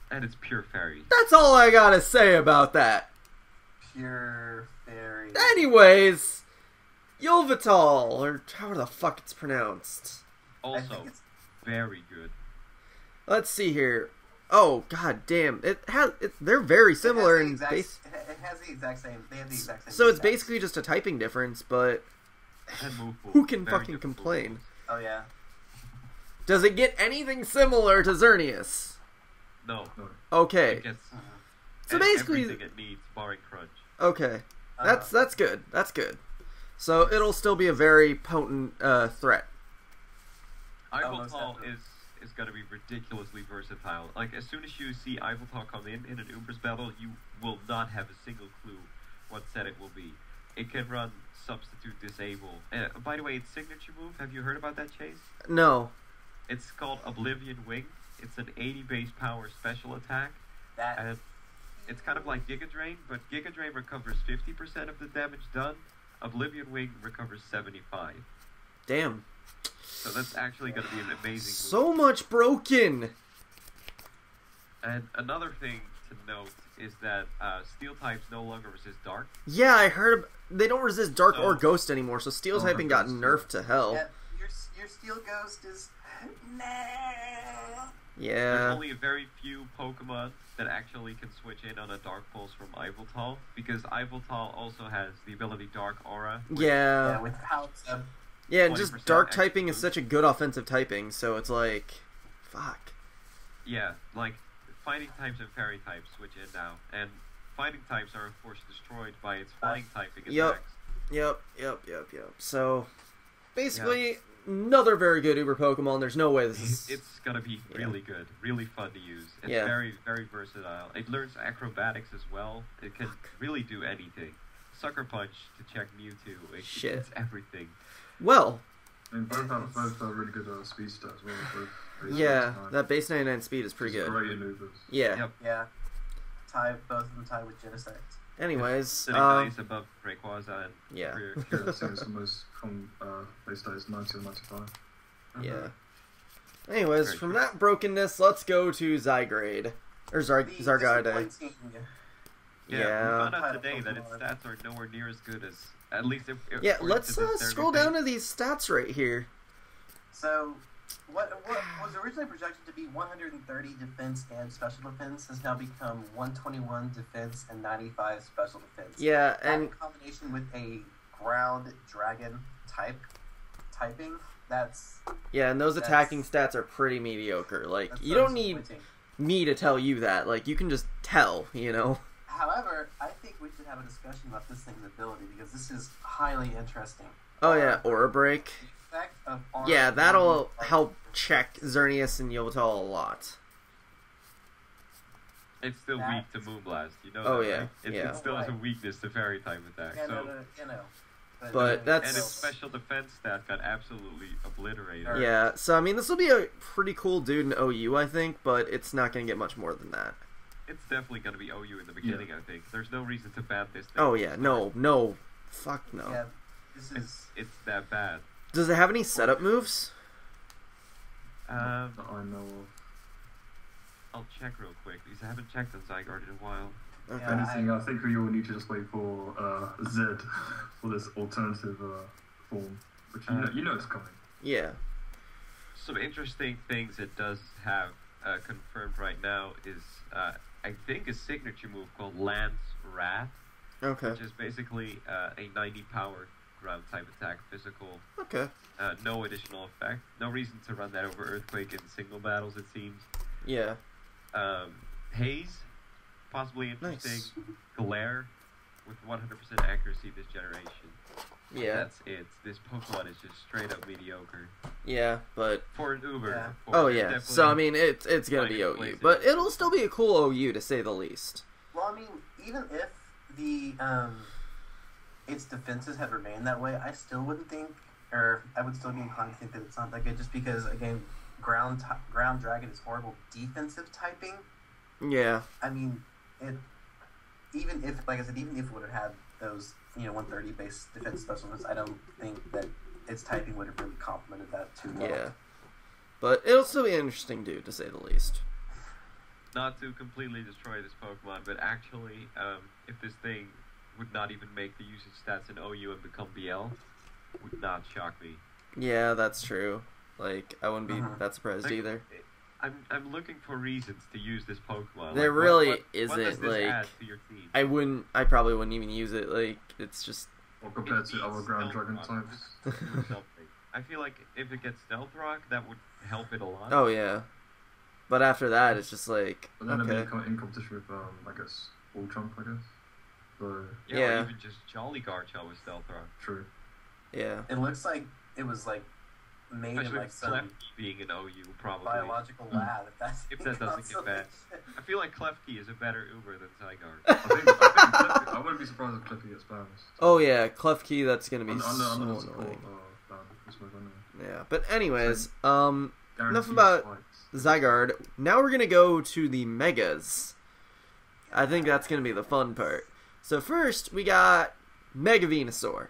And it's pure fairy. That's all I gotta say about that. Pure fairy. Anyways, Yolvital, or however the fuck it's pronounced. Also, it's very good. Let's see here. Oh god damn! It has. It, they're very similar it has in the exact, base. It has the exact same. They have the exact same. So it's stats. basically just a typing difference, but And move pool. who can Very fucking complain? moves. Oh yeah. Does it get anything similar to Xerneas? No. Okay, It gets uh-huh. So e- basically- everything it needs, barring crunch. Okay, Uh, that's that's good. That's good. So it'll still be a very potent uh, threat. Yveltal is is going to be ridiculously versatile. Like as soon as you see Yveltal come in in an Ubers battle, you will not have a single clue what set it will be. It can run substitute disable. Uh, by the way, its signature move. Have you heard about that, Chase? No. It's called Oblivion Wing. It's an 80 base power special attack, that. and it's kind of like Giga Drain, but Giga Drain recovers 50% of the damage done. Oblivion Wing recovers 75. Damn. So that's actually going to be an amazing move. So much broken. And another thing to note is that uh, steel types no longer resist dark. Yeah, I heard ab- they don't resist dark or ghost anymore, so steel Oh, typing got ghost, nerfed to hell. Yeah, your your steel ghost is. Nah. Yeah. There's Yeah. only a very few Pokemon that actually can switch in on a Dark Pulse from Yveltal, because Yveltal also has the ability Dark Aura. which- Yeah, Yeah. with how Yeah, and just dark typing is such a good offensive typing, so it's like fuck. Yeah, like fighting types and fairy types switch in now, and fighting types are of course destroyed by its flying typing Yep. attacks. Yep, yep, yep, yep. So basically another very good Uber Pokemon. There's no way this is It's gonna be Yeah. really good, really fun to use. It's Yeah. very, very versatile. It learns acrobatics as well. It can really do anything. Sucker Punch to check Mewtwo. It, Shit. It's everything. well, And both have both have really good uh, speed stats as well. Both yeah, that base 99 speed is pretty Just good. Great in Ubers. Yeah. Yep. yeah. Tie both of them tied with Genesect. Anyways, Sitting um, nice above Rayquaza and yeah, Career Yeah, Cure. I think it's the most common uh, base stat is 90 or 95. yeah. Anyways, Very from true. that brokenness, let's go to Zygarde or Zar- The Zargade. disappointing- Yeah, Yeah. we found out Title today that its Pokemon. stats are nowhere near as good as At least if, if Yeah, for let's instance, uh, if they're scroll gonna- down to these stats right here. So, what what was originally projected to be 130 defense and special defense has now become 121 defense and 95 special defense. Yeah, and in combination with a ground dragon type typing, that's yeah, and those attacking stats are pretty mediocre. Like you don't need me to tell you that. Like you can just tell, you know. However, I think we should have a discussion about this thing's ability because this is highly interesting. Oh yeah, aura break. The effect of armor Yeah, that'll help check Xerneas and Yveltal a lot. It's still That- weak to Moonblast. You know. Oh, that, yeah, right? It, yeah. it still has a weakness to Fairy type attack. Yeah, so no, no, you know. But and that's- its special defense stat got absolutely obliterated. Yeah, so I mean, this will be a pretty cool dude in OU, I think, but it's not going to get much more than that. It's definitely going to be OU in the beginning. I think there's no reason to ban this. Thing. Oh yeah, no, no, fuck no. yeah, this It's is it's that bad. Does it have any setup moves? Um, that I know I'll check real quick because I haven't checked on Zygarde in a while. Okay. Yeah. Anything, I, think we all need to just wait for uh, Z for this alternative uh, form, which you know, Uh, you know it's coming. Yeah. Some interesting things it does have uh, confirmed right now is uh, I think a signature move called Land's Wrath, Okay. which is basically uh, a 90 power ground type attack, physical, Okay. uh, no additional effect. No reason to run that over Earthquake in single battles, it seems. Yeah. Um, Haze, possibly interesting. Nice. Glare, with 100% accuracy this generation. Yeah. That's it. This Pokemon is just straight up mediocre. Yeah, but For an Uber. Yeah. of course, oh yeah. So I mean, it's it's gonna be OU, place but it'll still be a cool OU to say the least. Well, I mean, even if the um, its defenses had remained that way, I still wouldn't think, or I would still be inclined to think that it's not that good, just because again, ground ty- ground dragon is horrible defensive typing. Yeah. I mean, it even if, like I said, even if it would have had those, you know, 130 base defense specialists, I don't think that its typing would have really complemented that too well. Yeah. But it'll still be interesting dude to say the least. Not to completely destroy this Pokemon, but actually, um, if this thing would not even make the usage stats in OU and become BL, would not shock me. Yeah, that's true. Like I wouldn't be Mhm. that surprised Like, either. I'm I'm looking for reasons to use this Pokemon. There Like, really what, What isn't, does this like- add to your team? I wouldn't. I probably wouldn't even use it. Like it's just. Or compared to other ground dragon types. I feel like if it gets Stealth Rock, that would help it a lot. Oh yeah. But after that, it's just like But then it'd be in competition with, um, I guess, All I guess. So, Yeah, Yeah. or even just Jolly Garchomp with Stealth Rock. true. Yeah. It looks like it was like made in Especially like some Klefki being an OU, probably. biological Mm. lab. If that's If that doesn't get bad. I feel like Klefki is a better Uber than Zygarde. I think, I, think Klefki, I wouldn't be surprised if Klefki gets banned. Oh yeah, Klefki. That's gonna be Under, so under, under the support, annoying. ban, this was anyway. Yeah. But anyways, um, Guaranteed about spikes. Zygarde. Now we're gonna go to the megas. I think that's gonna be the fun part. So first we got Mega Venusaur,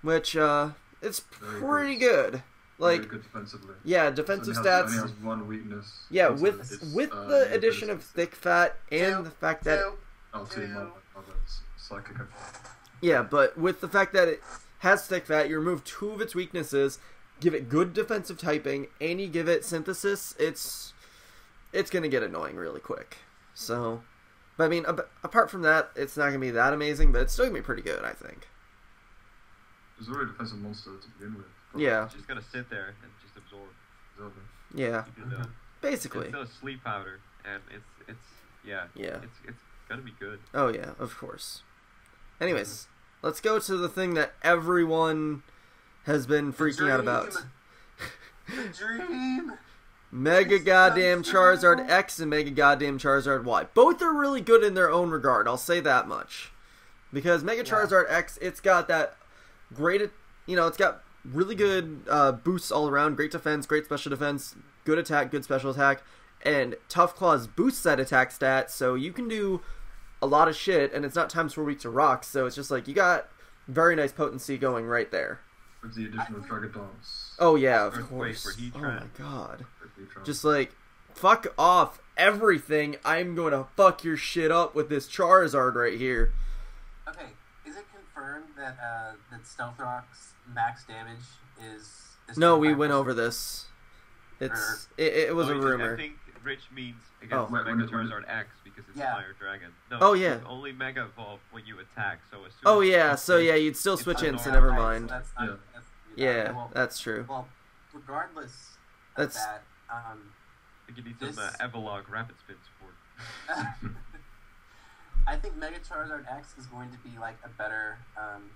which uh, it's Very pretty good. good. Very Like good defensively. yeah, defensive Only has, stats. Only has one weakness. Yeah, It's- with it's, with uh, the addition it's- of thick fat and Two, the fact that Two. Oh, two, my, two. my bad. Psychic. yeah, but with the fact that it has thick fat, you remove two of its weaknesses, give it good defensive typing, and you give it synthesis. It's it's gonna get annoying really quick. So, but I mean, ab- apart from that, it's not gonna be that amazing, but it's still gonna be pretty good, I think. It's already a defensive monster to begin with. but- Yeah, It's just gonna sit there and just absorb. Exactly. yeah, Even though mm-hmm. basically. it's still a sleep powder, and it's it's yeah, Yeah. it's it's gonna be good. Oh yeah, of course. Anyways, mm-hmm. let's go to the thing that everyone has been freaking out about. The dream. Mega goddamn Charizard. X and Mega goddamn Charizard Y. Both are really good in their own regard. I'll say that much. Because Mega Yeah. Charizard X, it's got that great, you know, it's got really good uh, boosts all around. Great defense, great special defense, good attack, good special attack, and Tough Claws boosts that attack stat, so you can do a lot of shit. And it's not times four weak to rocks, so it's just like you got very nice potency going right there. With the addition of Dragon Oh yeah, of Earthquake course. Oh my god. Quickly try. Just like, fuck off everything. I'm going to fuck your shit up with this Charizard right here. Okay, is it confirmed confirmed that uh, that Stealth Rock's max damage is? is No, we went over this. It's it, it was Oh, a it's just- rumor. I think Rich means Oh. against Wait, Mega when it- when it- Charizard X because it's Yeah. Fire Dragon. No, Oh, it's yeah. only Mega Evolve when you attack. So as soon Oh as yeah, so yeah, you'd still switch in, so normal never Right, so mind. that's Yeah. that's, Yeah, well, that's true. well, regardless of That's- that, um, I think you need some this- uh, Evolog Rapid Spin support. I think Mega Charizard X is going to be like a better, um,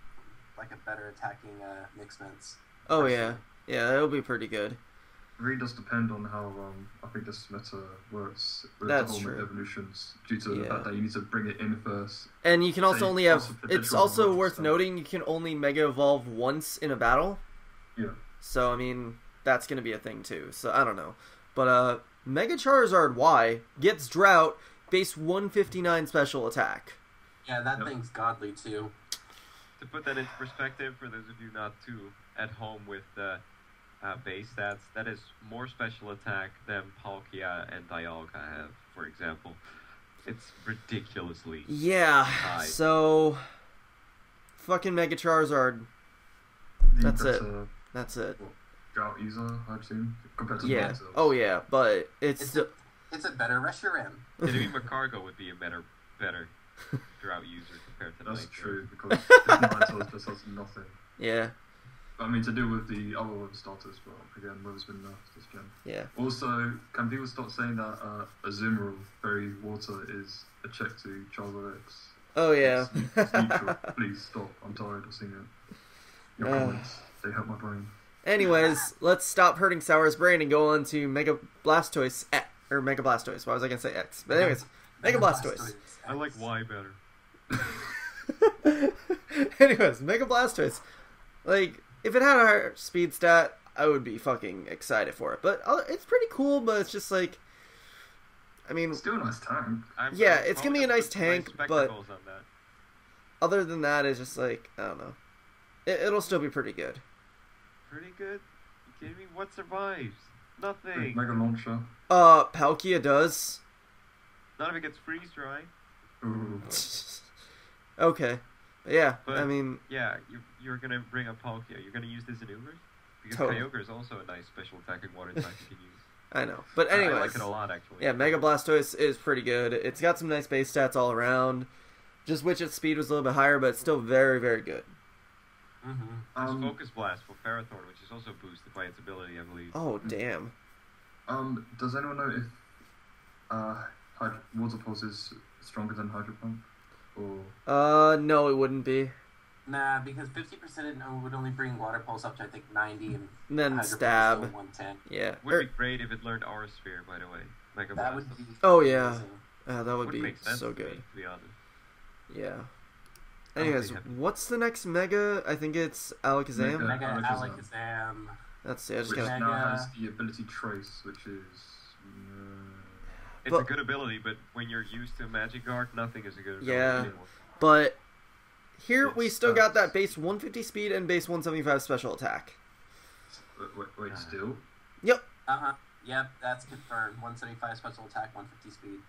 like a better attacking uh, mix mints. Oh yeah, yeah, it'll be pretty good. It really does depend on how um, I think this meta works with That's the whole true. evolutions, due to the fact that you need to bring it in first. And you can also So only have. It's also worth stuff. noting you can only Mega Evolve once in a battle. Yeah. So I mean, that's gonna be a thing too. So I don't know, but uh, Mega Charizard Y gets Drought, base 159 special attack. Yeah, that Yep. thing's godly too. To put that into perspective, for those of you not too at home with the uh, base stats, that is more special attack than Palkia and Dialga have, for example. It's ridiculously. Yeah. Hi. So, fucking Mega Charizard. The That's it. better That's it. Drought user, I'd assume, compared to Yeah. Ninetales. Oh yeah, but it's It's still. a, it's a better Reshiram. Maybe Magcargo would be a better, better drought user compared to That's Nitro. true because this Ninetales just has nothing. Yeah. I mean, to do with the other starters, but again, Weather's been nerfed this gen. Yeah. Also, can people stop saying that uh, Azumarill Fairy Water is a check to Charizard X? Oh yeah. It's, it's neutral. Please stop. I'm tired of seeing it. Your Uh. comments, they hurt my brain. Anyways, let's stop hurting Sour's brain and go on to Mega Blastoise X, or Mega Blastoise. Why was I gonna say X? But anyways, Mega Blastoise. I like Y better. anyways, Mega Blastoise. Like, if it had a higher speed stat, I would be fucking excited for it. But uh, it's pretty cool. But it's just like, I mean, Still a nice tank. I'm, Yeah, I'm it's gonna be a nice gonna tank, but- on that. other than that, it's just like I don't know. It, it'll still be pretty good. Pretty good. You kidding me? What survives? Nothing. Mega Launcher. Uh, Palkia does. Not of it gets freeze dry. Okay. Yeah, But- I mean, Yeah, you, you're gonna bring up Palkia. You're gonna use this in Ubers? Because Totally. Kyogre is also a nice special attacking water type you can use. I know. But I- anyways, I like it a lot actually. yeah, Mega Blastoise is pretty good. It's got some nice base stats all around. Just wish its speed was a little bit higher, but it's still very, very good. Mm-hmm. There's Um, Focus Blast for Ferrothorn, which is also boosted by its ability, I believe. Oh damn. um, does anyone know if uh, Hyd- Water Pulse is stronger than Hydro Pump? Or Uh, no, it wouldn't be. Nah, because fifty percent would only bring Water Pulse up to I think ninety, and And then Hydro Pulse stab. is one ten. Yeah. Would Er, be great if it learned Aura Sphere, by the way. Mega That would be. Oh, yeah. amazing. uh, that would Would be make sense so to me, good. to be honest. Yeah. I don't Anyways, what's the next Mega? I think it's Alakazam. Mega- Mega Alakazam. Alakazam. Let's see. I just which gotta. Mega- now has the ability Trace, which is. Uh, It's But- a good ability, but when you're used to Magic Guard, nothing is a good ability Yeah. anymore. But here we still uh, got that base 150 speed and base 175 special attack. wait, wait, wait still? Yep. Uh huh. Yep, that's confirmed. One seventy five special attack, one fifty speed.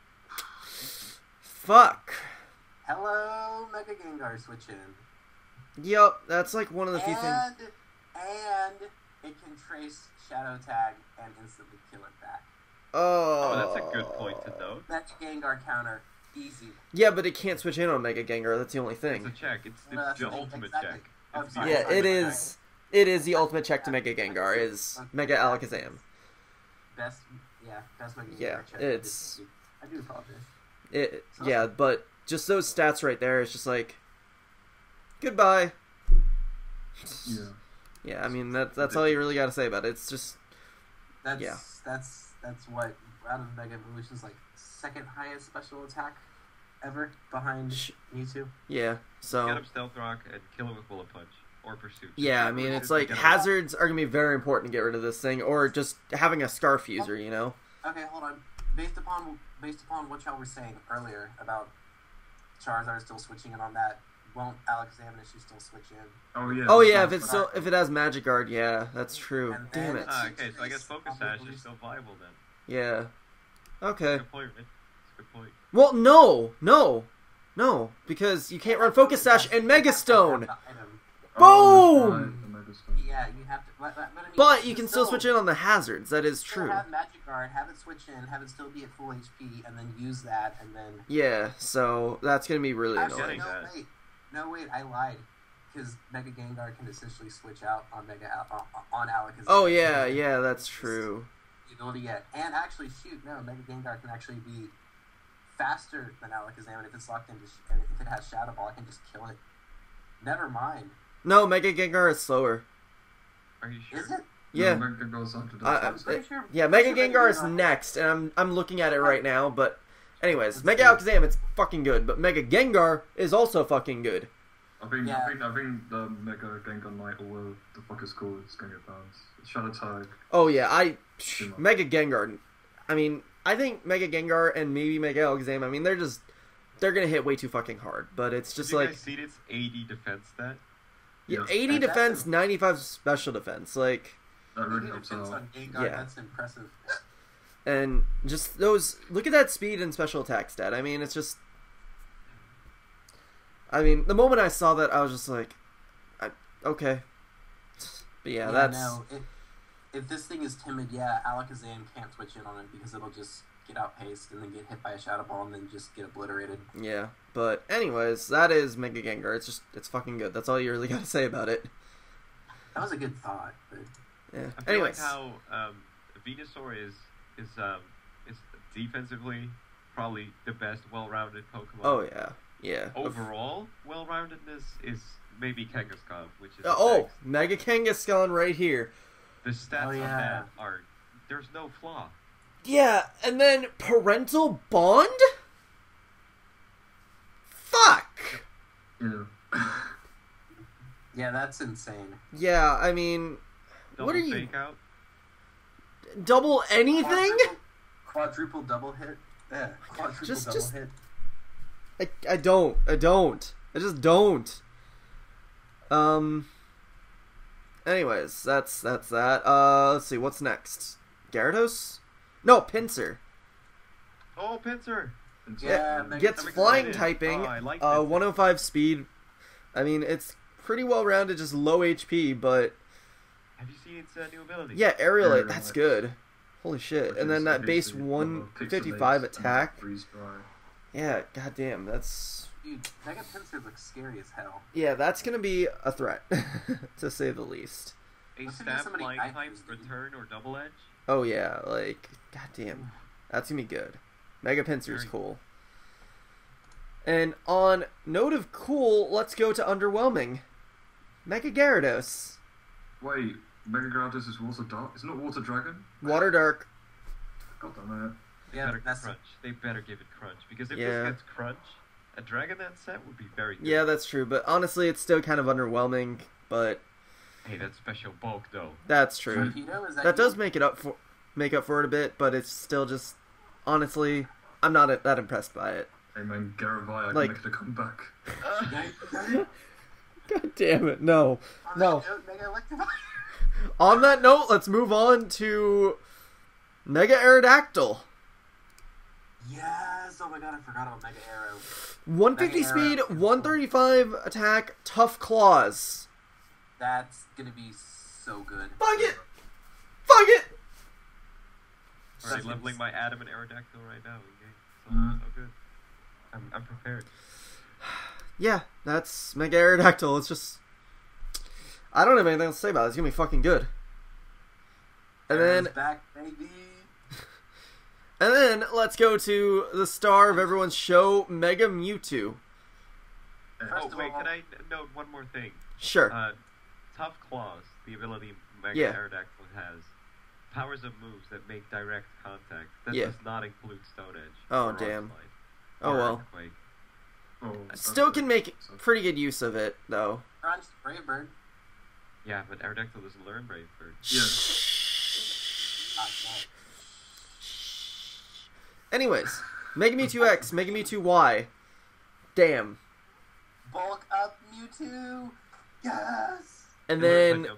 Fuck. Hello, Mega Gengar switch in. Yep. That's like one of the few things. and and it can trace Shadow Tag and instantly kill it back. Oh. Oh, that's a good point to note. Mega Gengar counter, easy. Yeah, but it can't switch in on Mega Gengar. That's the only thing. It's thing. a check. It's the, No, the the ultimate exactly. check. Oh, It's sorry. the Yeah, sorry, it sorry. is. It is the ultimate check to Mega Gengar. Is Mega Alakazam. Best, yeah, best Mega Yeah, Gengar check. it's- I do apologize. It. Yeah, but just those stats right there. It's just like. Goodbye. Yeah. Yeah, I mean that. That's all you really got to say about it. It's just. That's Yeah. that's that's what out of Mega Evolution's like second highest special attack ever behind Sh- Mewtwo. Yeah. So. Get up Stealth Rock and kill it with Bullet Punch or Pursuit. Yeah, I mean, it's like hazards are gonna be very important to get rid of this thing, or just having a scarf user, you know? Okay, hold on. Based upon based upon what y'all were saying earlier about Charizard still switching in on that, won't Alakazam and she still switch in? Oh yeah. Oh yeah, if that's it's still if it has Magic Guard, yeah, that's true. And Damn then it. Ah, okay, so I guess Focus Sash is still viable then. Yeah. Okay. Good point, Rich. That's a good point. Well, no, no. No, because you can't run Focus Sash and Mega Stone. Oh, Boom! right, the Mega Stone. Yeah, you have to. But, but, but, I mean, But you can still still switch in on the hazards. That is true. Have Magic Guard, have it switch in, have it still be at full HP, and then use that, and then. Yeah, so that's gonna be really Actually, annoying. no, that. wait, no, wait, I lied. Because Mega Gengar can essentially switch out on Mega Al- on, Alakazam. Oh yeah, yeah, that's true. The ability yet, and actually, shoot, no, Mega Gengar can actually be faster than Alakazam, and if it's locked into, sh- and if it has Shadow Ball, I can just kill it. Never mind. No, Mega Gengar is slower. Are you sure? Is it? Yeah. No, Mega goes on to I- that. I'm sure. Yeah, Mega Gengar is next, and I'm I'm looking at it right now. But, anyways, Mega Alakazam it's fucking good, but Mega Gengar is also fucking good. I think, Yeah. I think, I think the Mega Gengarite, or whatever the fuck it's called, is gonna get banned. Shadow Tag. Oh yeah, I Too much. Mega Gengar. I mean, I think Mega Gengar and maybe Mega Alakazam. I mean, they're just they're gonna hit way too fucking hard. But it's Did just you like guys see its 80 defense stat? Yeah, Yes. 80 And defense, 95 special defense. Like really defense on Gengar, Yeah. that's impressive. and just those look at that speed and special attack stat. I mean, it's just I mean, the moment I saw that I was just like I, okay. But yeah, that's no. If, if this thing is timid, yeah, Alakazam can't switch in on it because it'll just get outpaced and then get hit by a Shadow Ball and then just get obliterated. yeah. But anyways, that is Mega Gengar. It's just it's fucking good. That's all you really got to say about it. That was a good thought, but Yeah. I feel Anyways, like how um, Venusaur is is um, is defensively probably the best well-rounded Pokemon. oh yeah, yeah. Overall, well-roundedness is maybe Kangaskhan, which is Oh, next. Mega Kangaskhan right here. the stats Oh, on that are there's no flaw. Yeah, and then parental bond. Fuck. Yeah. yeah, that's insane. Yeah, I mean, Double What are you- fake out. double anything? Quadruple, quadruple double hit. Yeah, quadruple Just- double just- hit. I, I don't. I don't. I just don't. Um. Anyways, that's that's that. Uh, let's see. What's next? Gyarados? No, Pinsir. Oh, Pinsir. And Yeah, Gets flying excited. typing. Oh, I like uh, 105 speed. I mean, it's pretty well rounded, just low HP, but Have you seen its uh, new ability? yeah, Aerilate. Aerilate, That's like- good. Holy shit! which And then that base basically, uh, 155 pixelates attack. Freeze dry. Yeah, goddamn. That's Dude, Mega Pinsir looks scary as hell. yeah, that's gonna be a threat, to say the least. A Let's stab flying type return or double edge. Oh yeah, like goddamn, that's gonna be good. Mega Pinsir's Very- cool. And on note of cool, let's go to underwhelming. Mega Gyarados, Wait, Mega Gyarados is Water Dark? It's not Water Dragon? Water Dark. God damn it. They Yeah, better that's- crunch. They better give it crunch because if Yeah. this gets crunch, a Dragon Dragonette set would be very good. Yeah, that's true, but honestly, it's still kind of underwhelming. But Hey, that's special bulk though. that's true. Is that, That does make it up for make up for it a bit, but it's still just honestly, I'm not that impressed by it. Hey man, Garavaya Like- can make it a comeback. God damn it, no. On No. that note, On that note, let's move on to Mega Aerodactyl. Yes! Oh my god, I forgot about Mega Arrow. 150 Mega speed, Aero. 135 attack, tough claws. That's gonna be so good. Fuck it! Fuck it! Already Such leveling my Adamant Aerodactyl right now. Okay, so, Mhm. so good. I'm, I'm prepared. Yeah, that's Mega Aerodactyl. It's just. I don't have anything else to say about it. It's gonna be fucking good. And then, back, baby. and then let's go to the star of everyone's show, Mega Mewtwo. First oh of wait, all- can I note one more thing? Sure. Uh, Tough Claws, the ability Mega Yeah. Aerodactyl has, powers of moves that make direct contact. That Yeah. does not include Stone Edge. Oh, damn. Slide, oh well. Oh, Still can make So- pretty good use of it, though. Crunch, Brave Bird. Yeah, but Aerodactyl doesn't learn Brave Bird. Yeah. Ah, no. Anyways, Mega Mewtwo X, Mega Mewtwo Y. Damn. Bulk up Mewtwo! Yes! And It then by.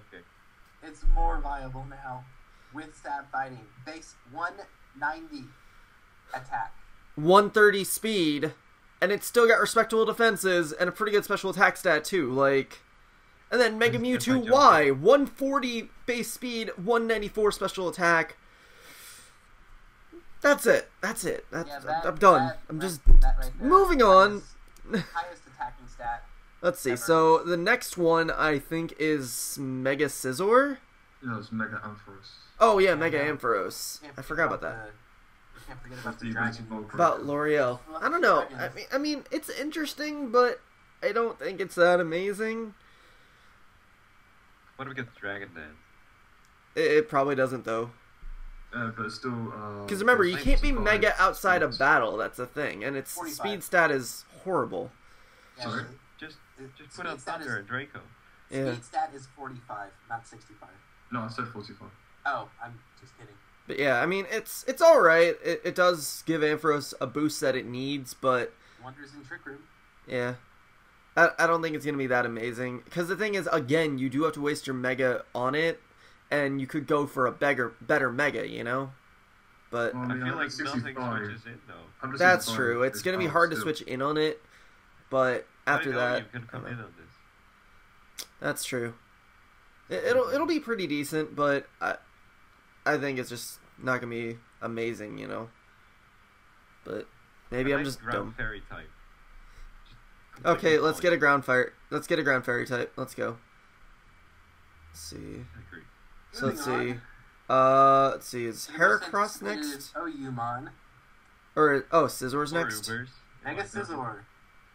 It's more viable now. With stab fighting. Base 190 attack. 130 speed, and it's still got respectable defenses and a pretty good special attack stat too. Like, and then Mega And Mewtwo anti-jump. Y, 140 base speed, 194 special attack. That's it. That's it. That's, Yeah, that- I'm done. that- I'm just that right there moving on. Highest attacking stat. Let's see. Ever. So the next one I think is Mega Scizor. Yeah, it's Mega Ampharos. Oh yeah, Yeah, Mega yeah. Ampharos. I forgot about that. the- can't forget about That's the the dragon. About L'Oreal. I don't know. I mean, I mean, it's interesting, but I don't think it's that amazing. What do we get the Dragon Dance? It, it probably doesn't though. Uh, but it's still. uh, Because remember, you can't be mega outside of battle. That's a thing, and its 45. speed stat is horrible. Yeah, Sorry? so Just, speed put out stat Thunder is- and Draco. Yeah. Speed stat is 45, not 65. No, I said 45. Oh, I'm just kidding. But yeah, I mean, it's it's all right. It, it does give Ampharos a boost that it needs, but Wonders in Trick Room. yeah, I, I don't think it's gonna be that amazing. Because the thing is, again, you do have to waste your mega on it, and you could go for a beggar, better mega, you know. But Well, I mean, feel like nothing 165 switches in though. that's true. It's gonna be hard to still. switch in on it. But after that, you can come in on this. That's true. It, it'll it'll be pretty decent, but I I think it's just not gonna be amazing, you know. But maybe I I'm like just ground dumb. Fairy type. Just Okay, let's get a ground fire. Let's get a ground fairy type. Let's go. Let's see. Agree. So let's see. Uh, let's see. Is on. Super Heracross Sense next? is Oyumon. Or oh, Scizor's Or next. Ubers. Mega Scizor.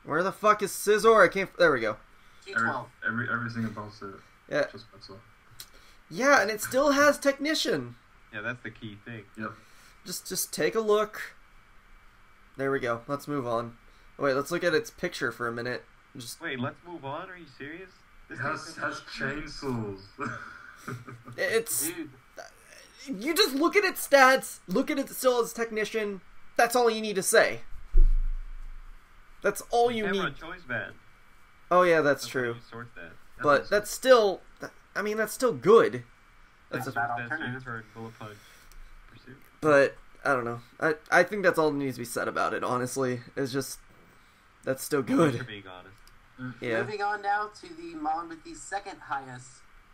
Where the fuck is Scizor? I can't. There we go. Every, every, everything about it. Yeah, Just better. yeah, and it still has technician. Yeah, that's the key thing. Yep. Just just take a look. There we go. Let's move on. Wait, let's look at its picture for a minute. Just Wait, let's move on. Are you serious? It This has, has chainsaws. it's Dude, you just look at its stats, look at it still as technician. That's all you need to say. That's all you Camera need. choice band. Oh yeah, that's how true. you Sort that. But that's still. I mean, that's still good. That's That's a, bad That's alternative. U-turn, bullet punch, pursuit. but I don't know. I I think that's all that needs to be said about it. Honestly, it's just that's still You're good. being honest. Yeah. Moving on now to the Mon with the second highest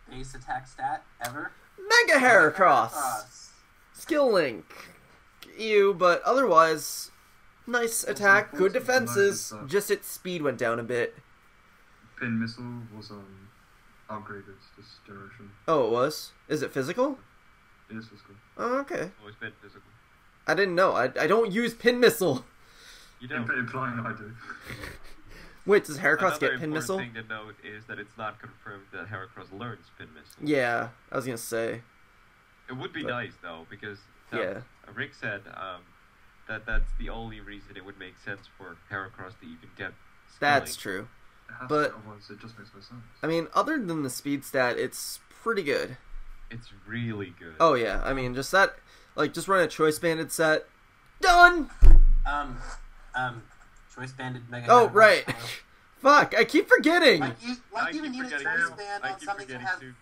base attack stat ever. Mega Heracross. Heracross. Skill link. Ew, but otherwise, nice attack, good defenses. Just its speed went down a bit. Pin missile was um upgraded this generation. Oh, it was. Is it physical? It is physical. Oh, okay. Always been physical. I didn't know. I, I don't use pin missile. You don't. Imp- implying that I do. Wait, does Heracross Another get pin important missile? thing to note is that it's not confirmed that Heracross learns pin missile. Yeah, I was gonna say. It would be But- nice though, because uh, Yeah. Rick said um, that that's the only reason it would make sense for Heracross to even get. That's true. But- otherwise it just makes no sense. I mean, other than the speed stat, it's pretty good. It's really good. Oh yeah, I mean, just that, like, just run a choice banded set. Done. Um, um, choice banded mega. Oh right. Fuck, I keep forgetting. Like you, I like you keep would need a choice too. band on something to forgetting have. too.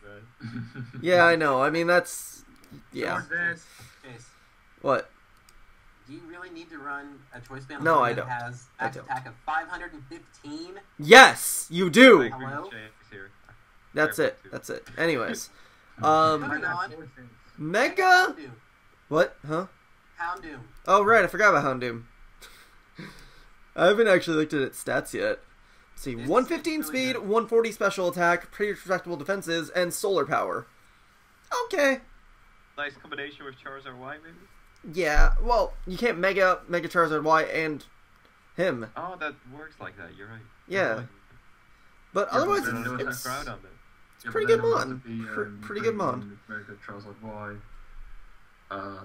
Yeah, I know. I mean, that's yeah. What? Do you really need to run a choice band? on No, something I that don't. Has I don't. attack of 515. Yes, you do. I agree with Hello? That's it. That's it. Anyways, um, Mega. Houndoom. What? Huh? Houndoom. Oh right, I forgot about Houndoom. I haven't actually looked at its stats yet. Let's see, It's- 115 really speed, good. 140 special attack, pretty respectable defenses, and solar power. Okay. Nice combination with Charizard Y, maybe. Yeah. Well, you can't Mega Mega Charizard Y and him, Oh, that works like that. You're right. Yeah. Like, but Yeah, otherwise but it's, it's it's crowd on that. Yeah, pretty good mon. there has to be, um, pretty good mon. Mega Charizard Y. Uh,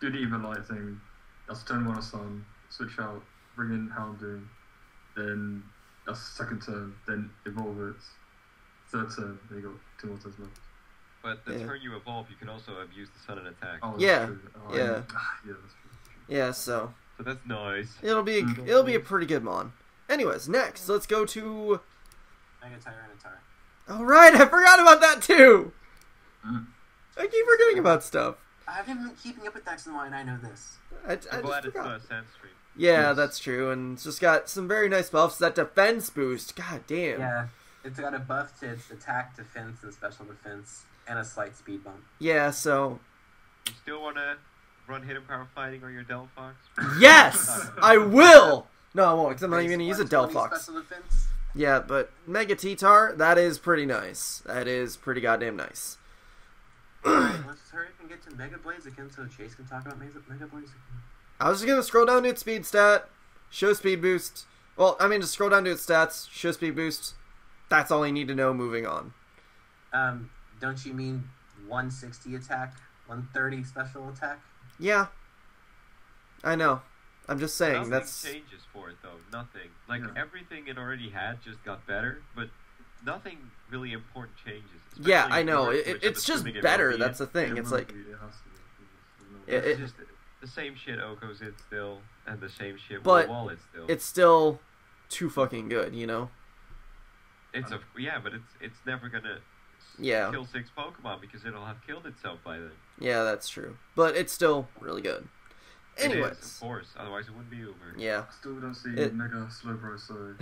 do the even light thing. That's turn one of Sun. Switch out. Bring in Houndoom. Then that's second turn. Then evolve it. Third turn. Then you got two more turns left. But the Yeah. turn you evolve, you can also abuse the sudden attack. Oh, Yeah. Oh, yeah. Ah, yeah, that's true. that's true. yeah. So So that's nice. it'll be a, Mm. it'll be a pretty good mon. Anyways, next let's go to. Mega Tyranitar. All right, I forgot about that too. Mm. I keep forgetting about stuff. I haven't been keeping up with X and Y, and I know this. I, I I'm just glad it's forgot. not a Sand Stream. Yeah, Yes. that's true, and it's just got some very nice buffs. That defense boost, god damn. Yeah, it's got a buff to its attack, defense, and special defense, and a slight speed bump. Yeah, so You still want to run hidden power fighting on your Delphox? yes, I will. No, I won't. Cause I'm not even gonna use a 120 Delphox. Yeah, but Mega T-Tar, that is pretty nice. That is pretty goddamn nice. Alright, let's hurry up and get to Mega Blades again so Chase can talk about Mega, Mega Blades again. I was just gonna scroll down to its speed stat, show speed boost. Well, I mean, just scroll down to its stats, show speed boost. That's all you need to know. Moving on. Um, don't you mean 160 attack, 130 special attack? Yeah, I know. I'm just saying Nothing that's changes for it though. Nothing. Like Yeah. everything it already had just got better, but nothing really important changes. yeah, I know. It, it- it's just assuming it better. That's the thing. It's like it has to be. It- It's just the same shit OHKO's in still, and the same shit But Wall is still. it's still too fucking good, you know. It's a yeah, but it's it's never gonna s- Yeah. kill six Pokemon because it'll have killed itself by then. Yeah, that's true. But it's still really good. It is, Anyways, of course. Otherwise, it wouldn't be Uber. yeah. Still don't see It- Mega Slowbro, so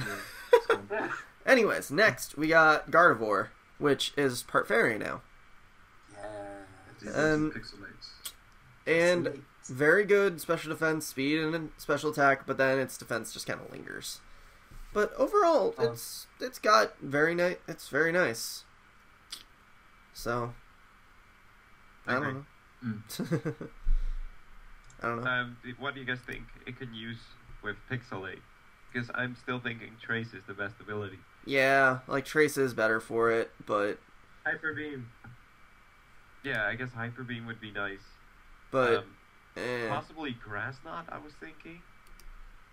yeah. Anyways, next we got Gardevoir, which is part fairy now, Yeah. easy Um, to pixilate. and very good special defense, speed, and special attack. But then its defense just kind of lingers. But overall, Oh. it's it's got very nice. It's very nice. So I Okay. don't know. I don't know. Um, what do you guys think it can use with Pixilate? Because I'm still thinking Trace is the best ability. Yeah, like Trace is better for it, but Hyper Beam. Yeah, I guess Hyper Beam would be nice. but um, eh. possibly Grass Knot. I was thinking,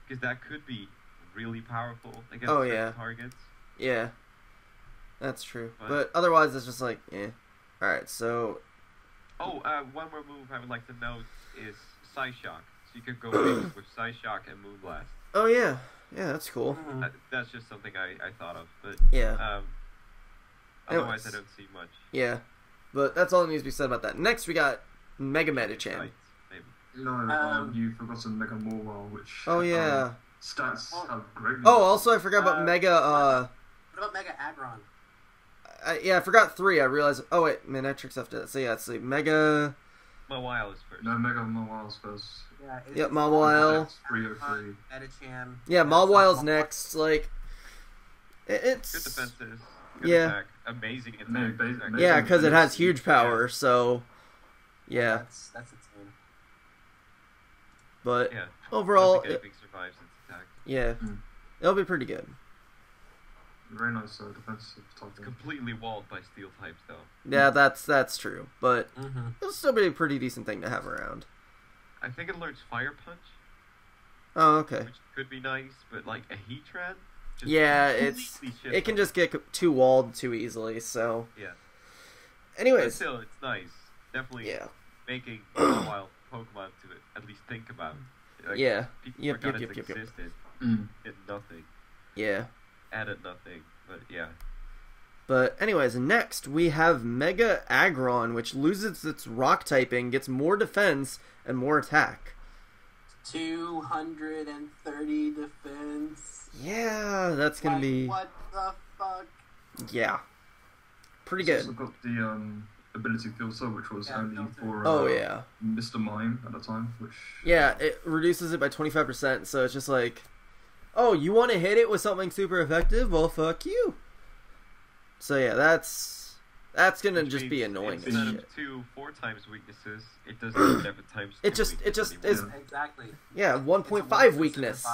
because that could be really powerful against Oh, certain yeah. targets. Yeah, that's true. But- But otherwise, it's just like, eh. All right, so Oh, uh, one more move I would like to note is Psy Shock. So you could go big with Psy Shock and Moonblast. oh yeah, yeah, that's cool. Mhm. Uh, that's just something I, I thought of, but Yeah, um, otherwise I don't see much. yeah, but that's all that needs to be said about that. Next, we got Mega Medicham. Right, maybe. No, um, Um, you've forgotten Mega Mawile, which Oh yeah. um, stats Oh. have great. Oh, also I forgot about Uh, Mega. Uh, What about Mega Aggron? I, yeah, I forgot three. I realized. Oh wait, Manectric after that. So yeah, it's like Mega. Mawile is first. no Mega Mawile's first. Yeah, it's Yep, Mawile. It's 303. Medicham. Yeah, Mawile's next. Like, it, it's Good defenses. Good Yeah. attack. Amazing attack. No, ba- yeah, because it has huge power. So, yeah, That's, that's its name. but Yeah. overall, I don't think it- anything survives its attack. yeah, Mm. it'll be pretty good. Very nice uh, defensive It's completely walled by steel types, though. Yeah, that's that's true, but Mm-hmm. it'll still be a pretty decent thing to have around. I think it learns Fire Punch, Oh, okay. which could be nice, but like a Heatran. just Yeah, it's completely shit it can on just get too walled too easily. So, Yeah. But anyways, still, it's nice. Definitely yeah, making wild Pokemon to at least think about. Like, yeah, People Yep, forgot yep, it yep, yep, yep. existed. Mm. Nothing. yeah. Added nothing. But yeah. But anyways, next we have Mega Aggron, which loses its rock typing, gets more defense and more attack. 230 defense. Yeah, that's gonna Like, be What the fuck? yeah, pretty It's good. also got the um, ability filter, which was Yeah, only filter. for uh, Oh yeah, Mr. Mime at the time, which yeah. It reduces it by twenty five percent, so it's just like, oh, you want to hit it with something super effective? Well, fuck you. So yeah, that's that's gonna Which just be annoying as Instead shit. of two four times weaknesses, it doesn't even have a times. It just- it just anymore. is- Exactly. Yeah, one point five It's a point five 1.75. weakness.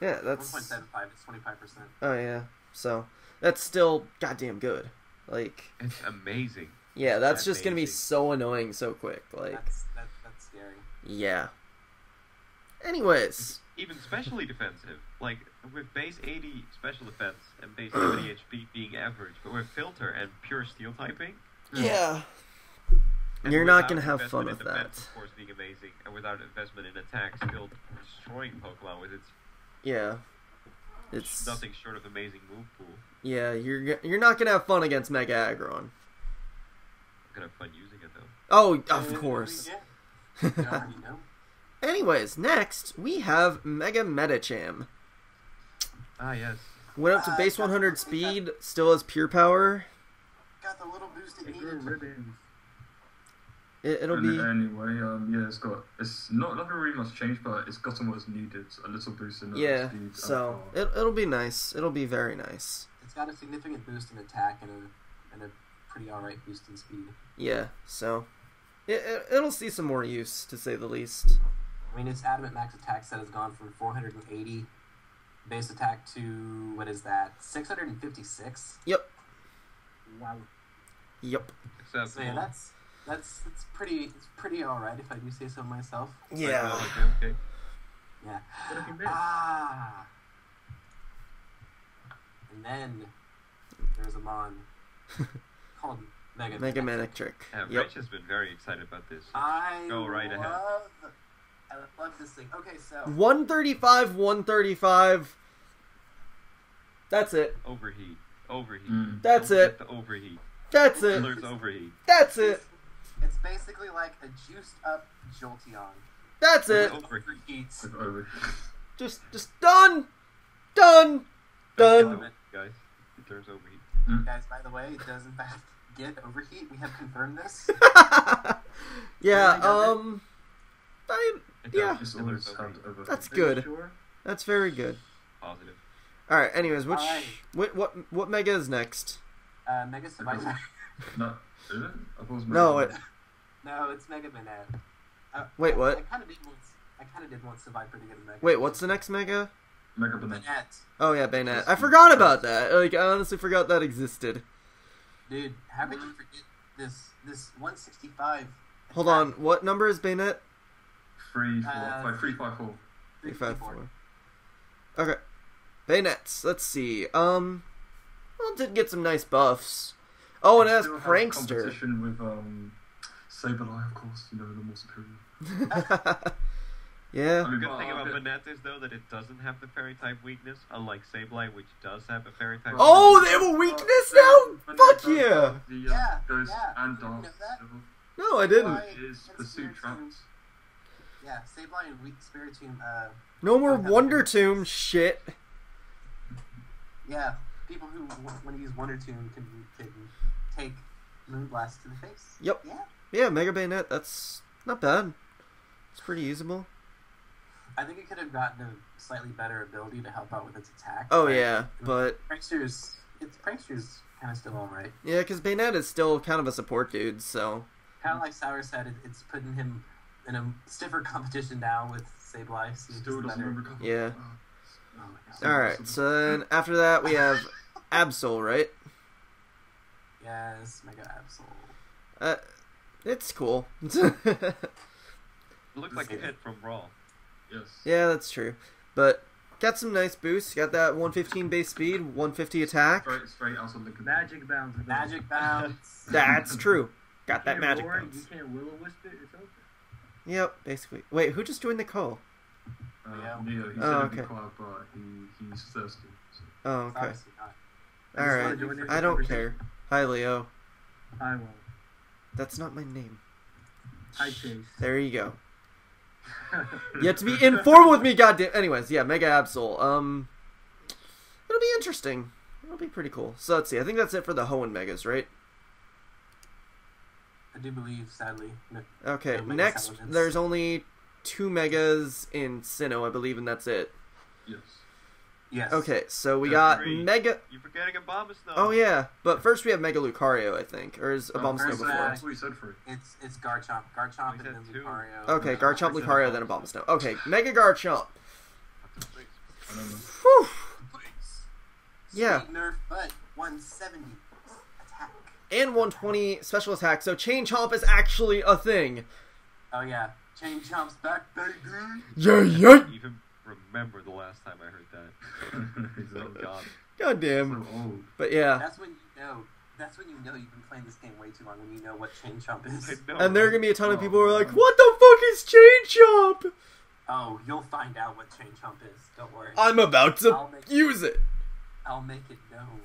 Yeah, that's 1.75, it's 25%. oh yeah. So that's still goddamn good. Like It's amazing. yeah, that's just gonna be so annoying so quick. Like That's, that, that's scary. yeah. Anyways, Even specially defensive, like with base 80 special defense and base 70 HP being average, but with filter and pure steel typing, yeah. and You're not gonna have fun in with defense, that. Of course, being amazing, and without investment in attack, still destroying Pokemon with its Yeah. It's nothing short of amazing move pool. yeah. You're you're not gonna have fun against Mega Aggron. I'm gonna have fun using it though. Oh, of course. Anyways, next we have Mega Medicham. Ah, yes. Went up to Uh, base got- 100 speed, still has pure power. Got the little boost it They grew needed. ribbons. It, it'll be anyway, um, yeah, it's got it's not not really much change, but it's gotten what's needed. A little boost in uh, yeah. speed. So it, it'll be nice. It'll be very nice. It's got a significant boost in attack and a and a pretty alright boost in speed. Yeah. So it, it it'll see some more use to say the least. I mean, its adamant max attack set has gone from 480 base attack to what is that? 656. Yep. Wow. Yep. Except So yeah, that's that's that's pretty it's pretty alright if I do say so myself. Yeah. Okay, okay. Yeah. What if you miss? Ah. And then there's a mon called Mega. Mega Manectric. Yeah, Yep. Rich has been very excited about this. I Go right ahead. Love, I love this thing. Okay, so 135, 135. That's it. Overheat. Overheat. Mm. That's Don't it. The overheat. That's it. Killer's overheat. That's it. it's basically like a juiced up Jolteon. That's it. Overheats. Over. Just just done. Done. Done. Guys, it turns overheat. Guys, by the way, it does in fact get overheat. We have confirmed this. yeah, Really does it? um I, It Yeah. does. It's Killer's always had that's Are good. Sure. That's very good. Positive. All right. Anyways, which Alright. what what what mega is next? Uh, Mega Savitar. No, is it? I it No, it- no, it's Mega Banette. Uh, Wait, I what? kind of did want. I kind of did want Survivor to get a Mega. Wait, what's the next mega? Mega Banana. Oh yeah, Banette. I forgot about that. Like I honestly forgot that existed. Dude, how could you forget this? This 165. Hold on. What number is Banette? Three, four, Uh, five, three, five, four. Three, five, four. Okay. Banette's. Let's see. Um. Well, did get some nice buffs. Oh, and it has Prankster. Competition with um, Sableye, of course. You know the more superior. yeah. I mean, Good thing I'll about get- Banette is though that it doesn't have the fairy type weakness, unlike Sableye, which does have a fairy type. Oh, weakness. they have a weakness Uh, now. Banana Fuck yeah. The, uh, Yeah, Ghost yeah. and Did you know Dark. No, I didn't. Why? Is Pursuit weird, Trunks. Yeah, Sableye and Weak Spiritomb. Uh, No more Wonder Tomb shit. yeah, people who want to use Wonder Tomb can can take Moonblast to the face. Yep. Yeah. Yeah, Mega Banette. That's not bad. It's pretty usable. I think it could have gotten a slightly better ability to help out with its attack. Oh but yeah, but Prankster's it's Prankster's kind of still alright. yeah, because Banette is still kind of a support dude. So Kind of like Sour said, it, it's putting him in a stiffer competition now with Sableye. See Still doesn't better. recover. Yeah. Oh my god. all right. So then after that we have Absol, right? Yes, Mega Absol. Uh, it's cool. It looks like a hit from Raw. Yes. yeah, that's true. But got some nice boosts. Got that 115 base speed, 150 attack. Straight, straight out of Lincoln. Magic bounce. Magic Bounce. That's true. Got You that magic roar bounce. You can't will o wisp it. It's over. Yep, basically. Wait, who just joined the call? Uh, Yeah. Neo, he said Oh, it'd be okay. quiet, but he, he's thirsty. So. Oh, okay. Obviously not. All just right. wanna join in the I don't care. Hi, Leo. Hi, won't. That's not my name. Hi, Chase. There you go. You have to be informal with me, goddamn. Anyways, yeah, Mega Absol. Um, it'll be interesting. It'll be pretty cool. So let's see. I think that's it for the Hoenn Megas, right? I do believe, sadly. No, Okay. No Next, Salamence. there's only two Megas in Sinnoh, I believe, and that's it. Yes. yes. Okay, so we got three. Mega. You're forgetting a bomb. Oh yeah, but first we have Mega Lucario, I think, or is Oh, Abomasnow first, before? uh, That's what he said for it. It's it's Garchomp. Garchomp We and then said two. Lucario. Okay, Garchomp, First Lucario, and then Abomasnow. Abomasnow. Okay, Mega Garchomp. I don't know. Whew. Yeah. Speed nerf, but 170 attack. And 120 special attack, so Chain Chomp is actually a thing. Oh yeah, Chain Chomp's back, baby. Yeah, yeah. Even remember the last time I heard that. Oh so god. damn. old. But yeah. That's when you know. That's when you know you've been playing this game way too long. When you know what Chain Chomp is. know. And there are gonna be a ton of oh, people who are like, Oh. what the fuck is Chain Chomp? Oh, you'll find out what Chain Chomp is. Don't worry. I'm about to I'll make- use it. I'll make it known.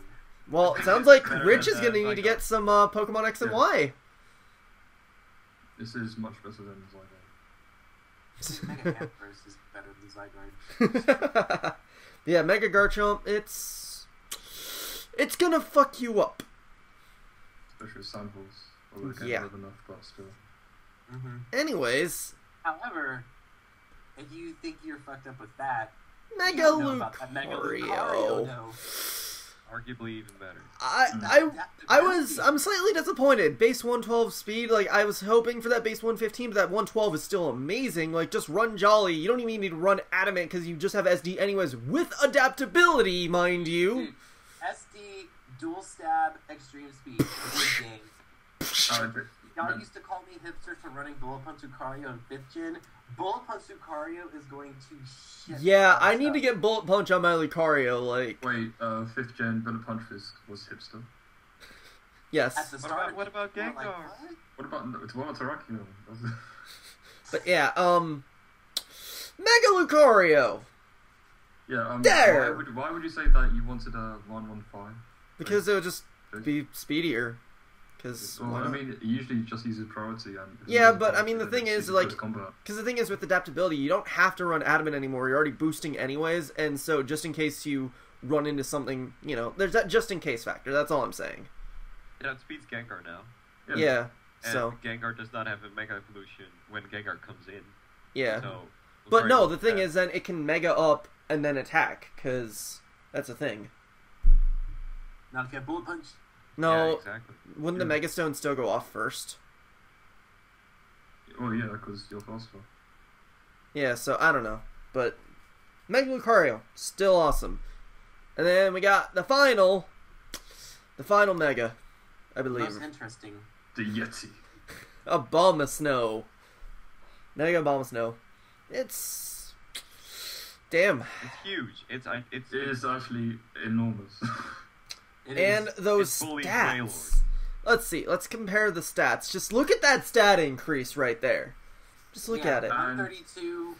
Well, it sounds like Rich is gonna need to get some uh, Pokemon X and Yeah. Y. This is much better than Zygarde. Mega Ampharos is better than Zygarde. yeah, Mega Garchomp, it's it's gonna fuck you up. Especially with samples. Although they Yeah. can't live enough, but still. hmm Anyways, However, if you think you're fucked up with that, Mega you don't know about that Mega Lucario. Lucario. No. Arguably even better. I Mm. I I was I'm slightly disappointed. Base 112 speed, like I was hoping for that base 115, but that 112 is still amazing. Like just run jolly. You don't even need to run adamant because you just have SD anyways with adaptability, mind you. SD dual stab extreme speed. Good game. I agree. Y'all Man. used to call me hipster for running Bullet Punch Lucario in fifth gen. Bullet Punch Lucario is going to shit. Yeah, that I need stuff. to get bullet punch on my Lucario. Like Wait, uh, fifth gen Bullet Punch was, was hipster. At yes, the What about what about people were like, Gengar? what? What about it's what about Terrakion? But yeah, um, Mega Lucario yeah, um, There! Why would, why would you say that you wanted a one one five? because it would just be speedier. Because Well, I mean, it usually just uses priority and. Yeah, but I mean, the thing is, like- Because the thing is, with adaptability, you don't have to run adamant anymore. You're already boosting anyways, and so just in case you run into something, you know, there's that just in case factor. That's all I'm saying. Yeah, it outspeeds Gengar now. Yeah. And So Gengar does not have a Mega Evolution when Gengar comes in. yeah. So. But no, the thing bad. is, then it can mega up and then attack, because that's a thing. Not if you have Bullet Punch. No, Yeah, exactly. wouldn't the Yeah. Mega Stone still go off first? Oh yeah, because you're faster. Yeah, so I don't know. But Mega Lucario, still awesome. And then we got the final, the final Mega, I believe. Most interesting. The Yeti. Abomasnow. Mega bomb of snow. It's damn. It's huge. It's I- it's It is actually enormous. It And is- those stats. Wailord. Let's see. Let's compare the stats. Just look at that stat increase right there. Just look yeah, at it. Uh, 132,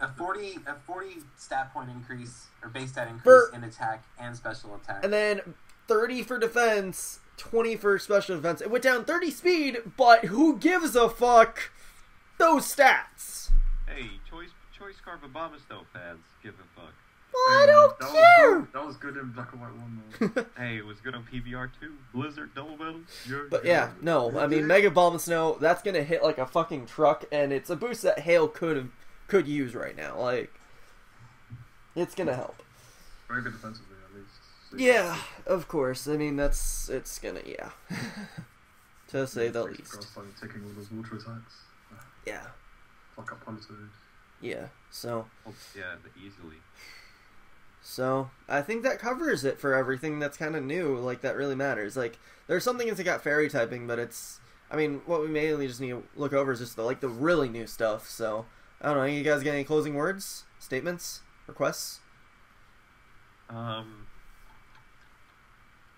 a 40, a 40 stat point increase or base stat increase For- in attack and special attack. And then 30 for defense, 20 for special defense. It went down 30 speed, but who gives a fuck? Those stats. Hey, choice choice Scarf Abomasnow fans give a fuck. Well, I don't that care. Was good. That was good in black and white one though. Hey, it was good on PBR too. Blizzard double battle. But yeah, no, I mean Mega Bomb of Snow, that's gonna hit like a fucking truck, and it's a boost that Hail could could use right now. Like, it's gonna help. Very good defensively at least. So- Yeah, of course. I mean, that's it's gonna yeah, to say the least. taking all those water attacks. Yeah, Fuck up Politoed. yeah. So, Oh, yeah, easily. So I think that covers it for everything that's kind of new. Like that really matters. Like there's some things that got fairy typing, but it's. I mean, what we mainly just need to look over is just the like the really new stuff. So I don't know. You guys got any closing words, statements, requests? Um,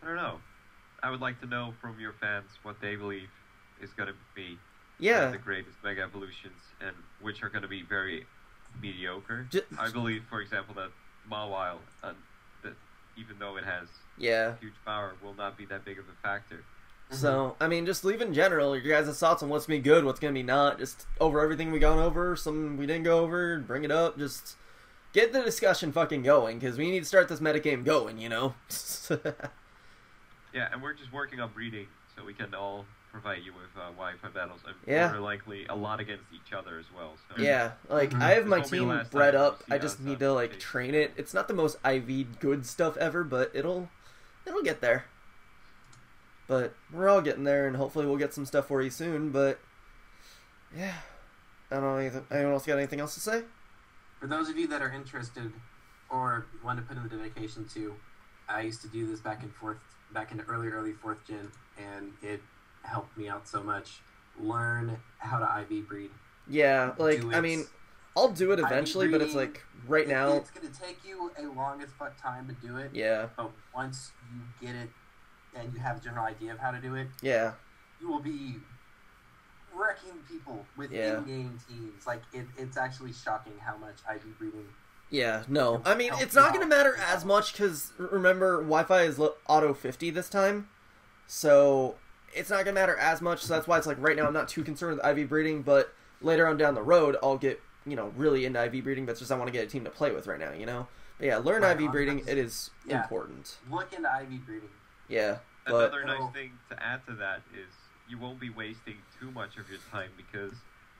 I don't know. I would like to know from your fans what they believe is going to be Yeah, the greatest Mega Evolutions and which are going to be very mediocre. Ju- I believe, for example, that Mawile, uh, that even though it has yeah. huge power, will not be that big of a factor. So I mean, just leave in general your guys' thoughts on what's gonna be good, what's gonna be not. Just over everything we gone over, some we didn't go over, bring it up. Just get the discussion fucking going because we need to start this metagame going. You know. Yeah, and we're just working on breeding so we can all provide you with uh, Wi-Fi battles and Yeah. more likely a lot against each other as well. So yeah, like Mhm. I have my won't be the team bred up. I just need to like stage. train it. It's not the most IV good stuff ever, but it'll it'll get there. But we're all getting there, and hopefully we'll get some stuff for you soon. But yeah, I don't know. Anything, anyone else got anything else to say? For those of you that are interested or want to put in the dedication to, I used to do this back in fourth, back in the early, early fourth gen, and it helped me out so much. Learn how to IV breed. Yeah, like I mean, I'll do it eventually, but it's like right It- now. it's gonna take you a long as fuck time to do it. Yeah, But once you get it and you have a general idea of how to do it, yeah, you will be wrecking people with Yeah. in-game teams. Like it, it's actually shocking how much IV breeding. yeah. No, I mean it's not gonna matter as much because remember Wi-Fi is auto fifty this time, so it's not gonna matter as much. So that's why it's like right now I'm not too concerned with IV breeding, but later on down the road I'll get you know, really into IV breeding, but it's just I want to get a team to play with right now, you know. But yeah, learn Right, IV breeding. 100%. It is Yeah. important. Look into IV breeding. Yeah, but Another Oh. nice thing to add to that is you won't be wasting too much of your time because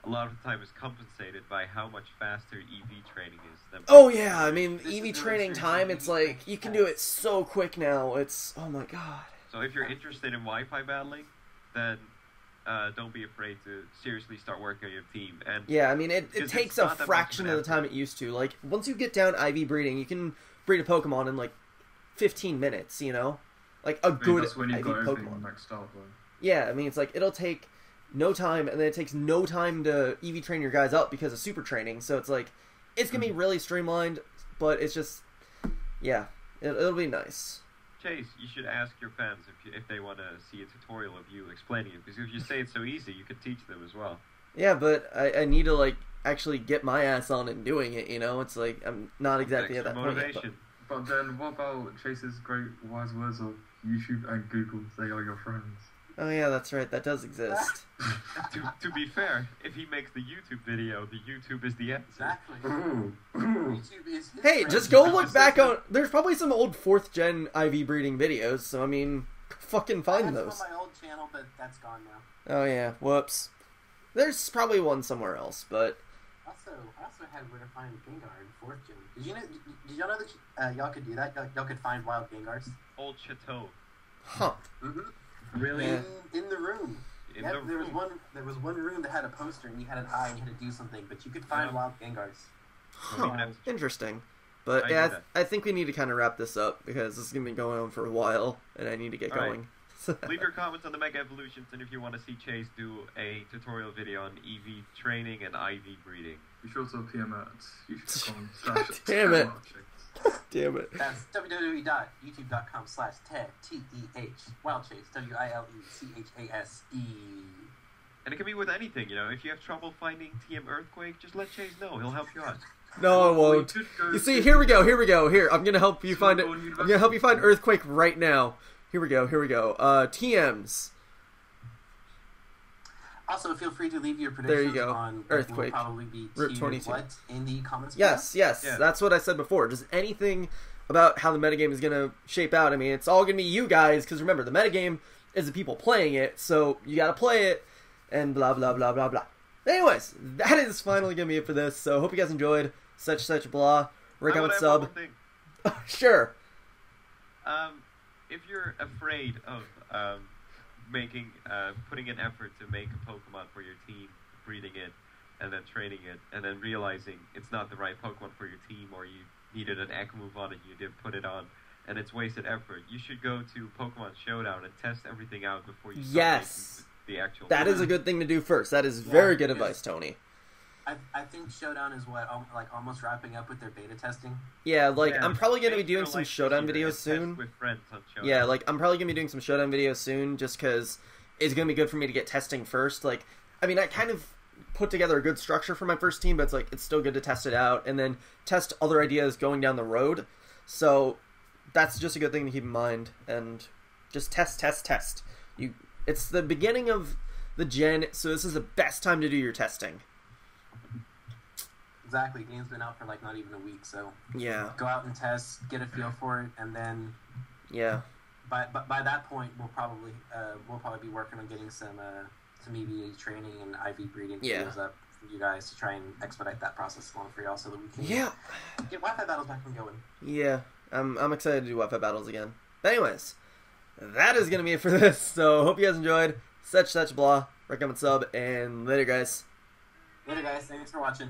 a lot of the time is compensated by how much faster EV training is. Than oh yeah, I mean This EV training time. It's like you can do it so quick now. It's oh my god. So if you're interested in Wi-Fi battling, then uh, don't be afraid to seriously start working on your team. And Yeah, I mean it, it takes a not that much of fraction of the time it used to. Like once you get down IV breeding, you can breed a Pokemon in like 15 minutes. You know, like a I mean, good that's when IV got Pokemon. maxed out, though. Yeah, I mean it's like it'll take no time, and then it takes no time to EV train your guys up because of super training. So it's like it's gonna Mm-hmm. be really streamlined, but it's just yeah, it, it'll be nice. Chase, you should ask your fans if you, if they want to see a tutorial of you explaining it. Because if you say it's so easy, you could teach them as well. Yeah, but I, I need to like actually get my ass on and doing it. You know, it's like I'm not exactly at Extra that point. Yet, motivation. But then, what about Chase's great wise words of YouTube and Google? They are your friends. But- oh yeah, that's right. That does exist. to, to be fair, if he makes the YouTube video, the YouTube is the answer. Exactly. Ooh, ooh. YouTube is hey, friend. just go look back on. There's probably some old fourth gen IV breeding videos. So I mean, fucking find had some those. on my old channel, but that's gone now. Oh yeah, whoops. There's probably one somewhere else, but Also, I also had where to find Gengar in fourth gen. Did you know? Did, did y'all know that uh, y'all could do that? Y'all, y'all could find wild Gengars. Old Chateau huh? Mm-hmm. Really? In, in the room. in Yep, the there was one. There was one room that had a poster, and you had an eye, and you had to do something, but you could find Yeah. wild Gengars. Don't Huh. Interesting. But I yeah, I, that. I think we need to kind of wrap this up because this is gonna be going on for a while, and I need to get All right. going. Leave your comments on the Mega Evolutions, and if you want to see Chase do a tutorial video on EV training and IV breeding. Be sure to PM at youtube.com slash Damn it. Chase. Damn it. That's www.youtube.com slash TED, T-E-H, Wilechase, W-I-L-E-C-H-A-S-E. And it can be with anything, you know. If you have trouble finding TM Earthquake, just let Chase know. He'll help you out. No, I won't. You see, here we go. Here we go. Here, I'm gonna help you find it. I'm gonna help you find Earthquake right now. Here we go. Here we go. Uh, TMs. Also, feel free to leave your There predictions you go. on what Earthquake. will probably be Route tier 22. what in the comments. Yes, yes. Yeah. That's what I said before. Just anything about how the metagame is gonna shape out. I mean, it's all gonna be you guys because remember, the metagame is the people playing it, so you gotta play it, and blah blah blah blah blah. Anyways, that is finally gonna be it for this. So hope you guys enjoyed. Such such blah. Rick I on sub. one thing. sure. Um, if you're afraid of um, making, uh, putting an effort to make a Pokemon for your team, breeding it, and then training it, and then realizing it's not the right Pokemon for your team, or you needed an egg move on it, you didn't put it on, and it's wasted effort, you should go to Pokemon Showdown and test everything out before you start Yes. the actual. That is a good thing to do first. That is very Yeah, good advice, Tony. I, I think Showdown is what, um, like almost wrapping up with their beta testing. Yeah, like Yeah. I'm probably gonna be doing some life showdown videos soon. With friends on Showdown. Yeah, like I'm probably gonna be doing some showdown videos soon, just because it's gonna be good for me to get testing first. Like, I mean, I kind of put together a good structure for my first team, but it's like it's still good to test it out and then test other ideas going down the road. So that's just a good thing to keep in mind, and just test, test, test. You, it's the beginning of the gen, so this is the best time to do your testing. Exactly. Game's been out for like not even a week, so Yeah, go out and test, get a feel for it, and then yeah, by by, by that point we'll probably uh, we'll probably be working on getting some uh, some EV training and IV breeding Yeah. videos up for you guys to try and expedite that process along for y'all, so that we can yeah. get Wi-Fi battles back and going. Yeah, I'm I'm excited to do Wi-Fi battles again. But anyways, that is gonna be it for this. So hope you guys enjoyed. Such such blah. Recommend sub and later, guys. Later, guys. Thanks for watching.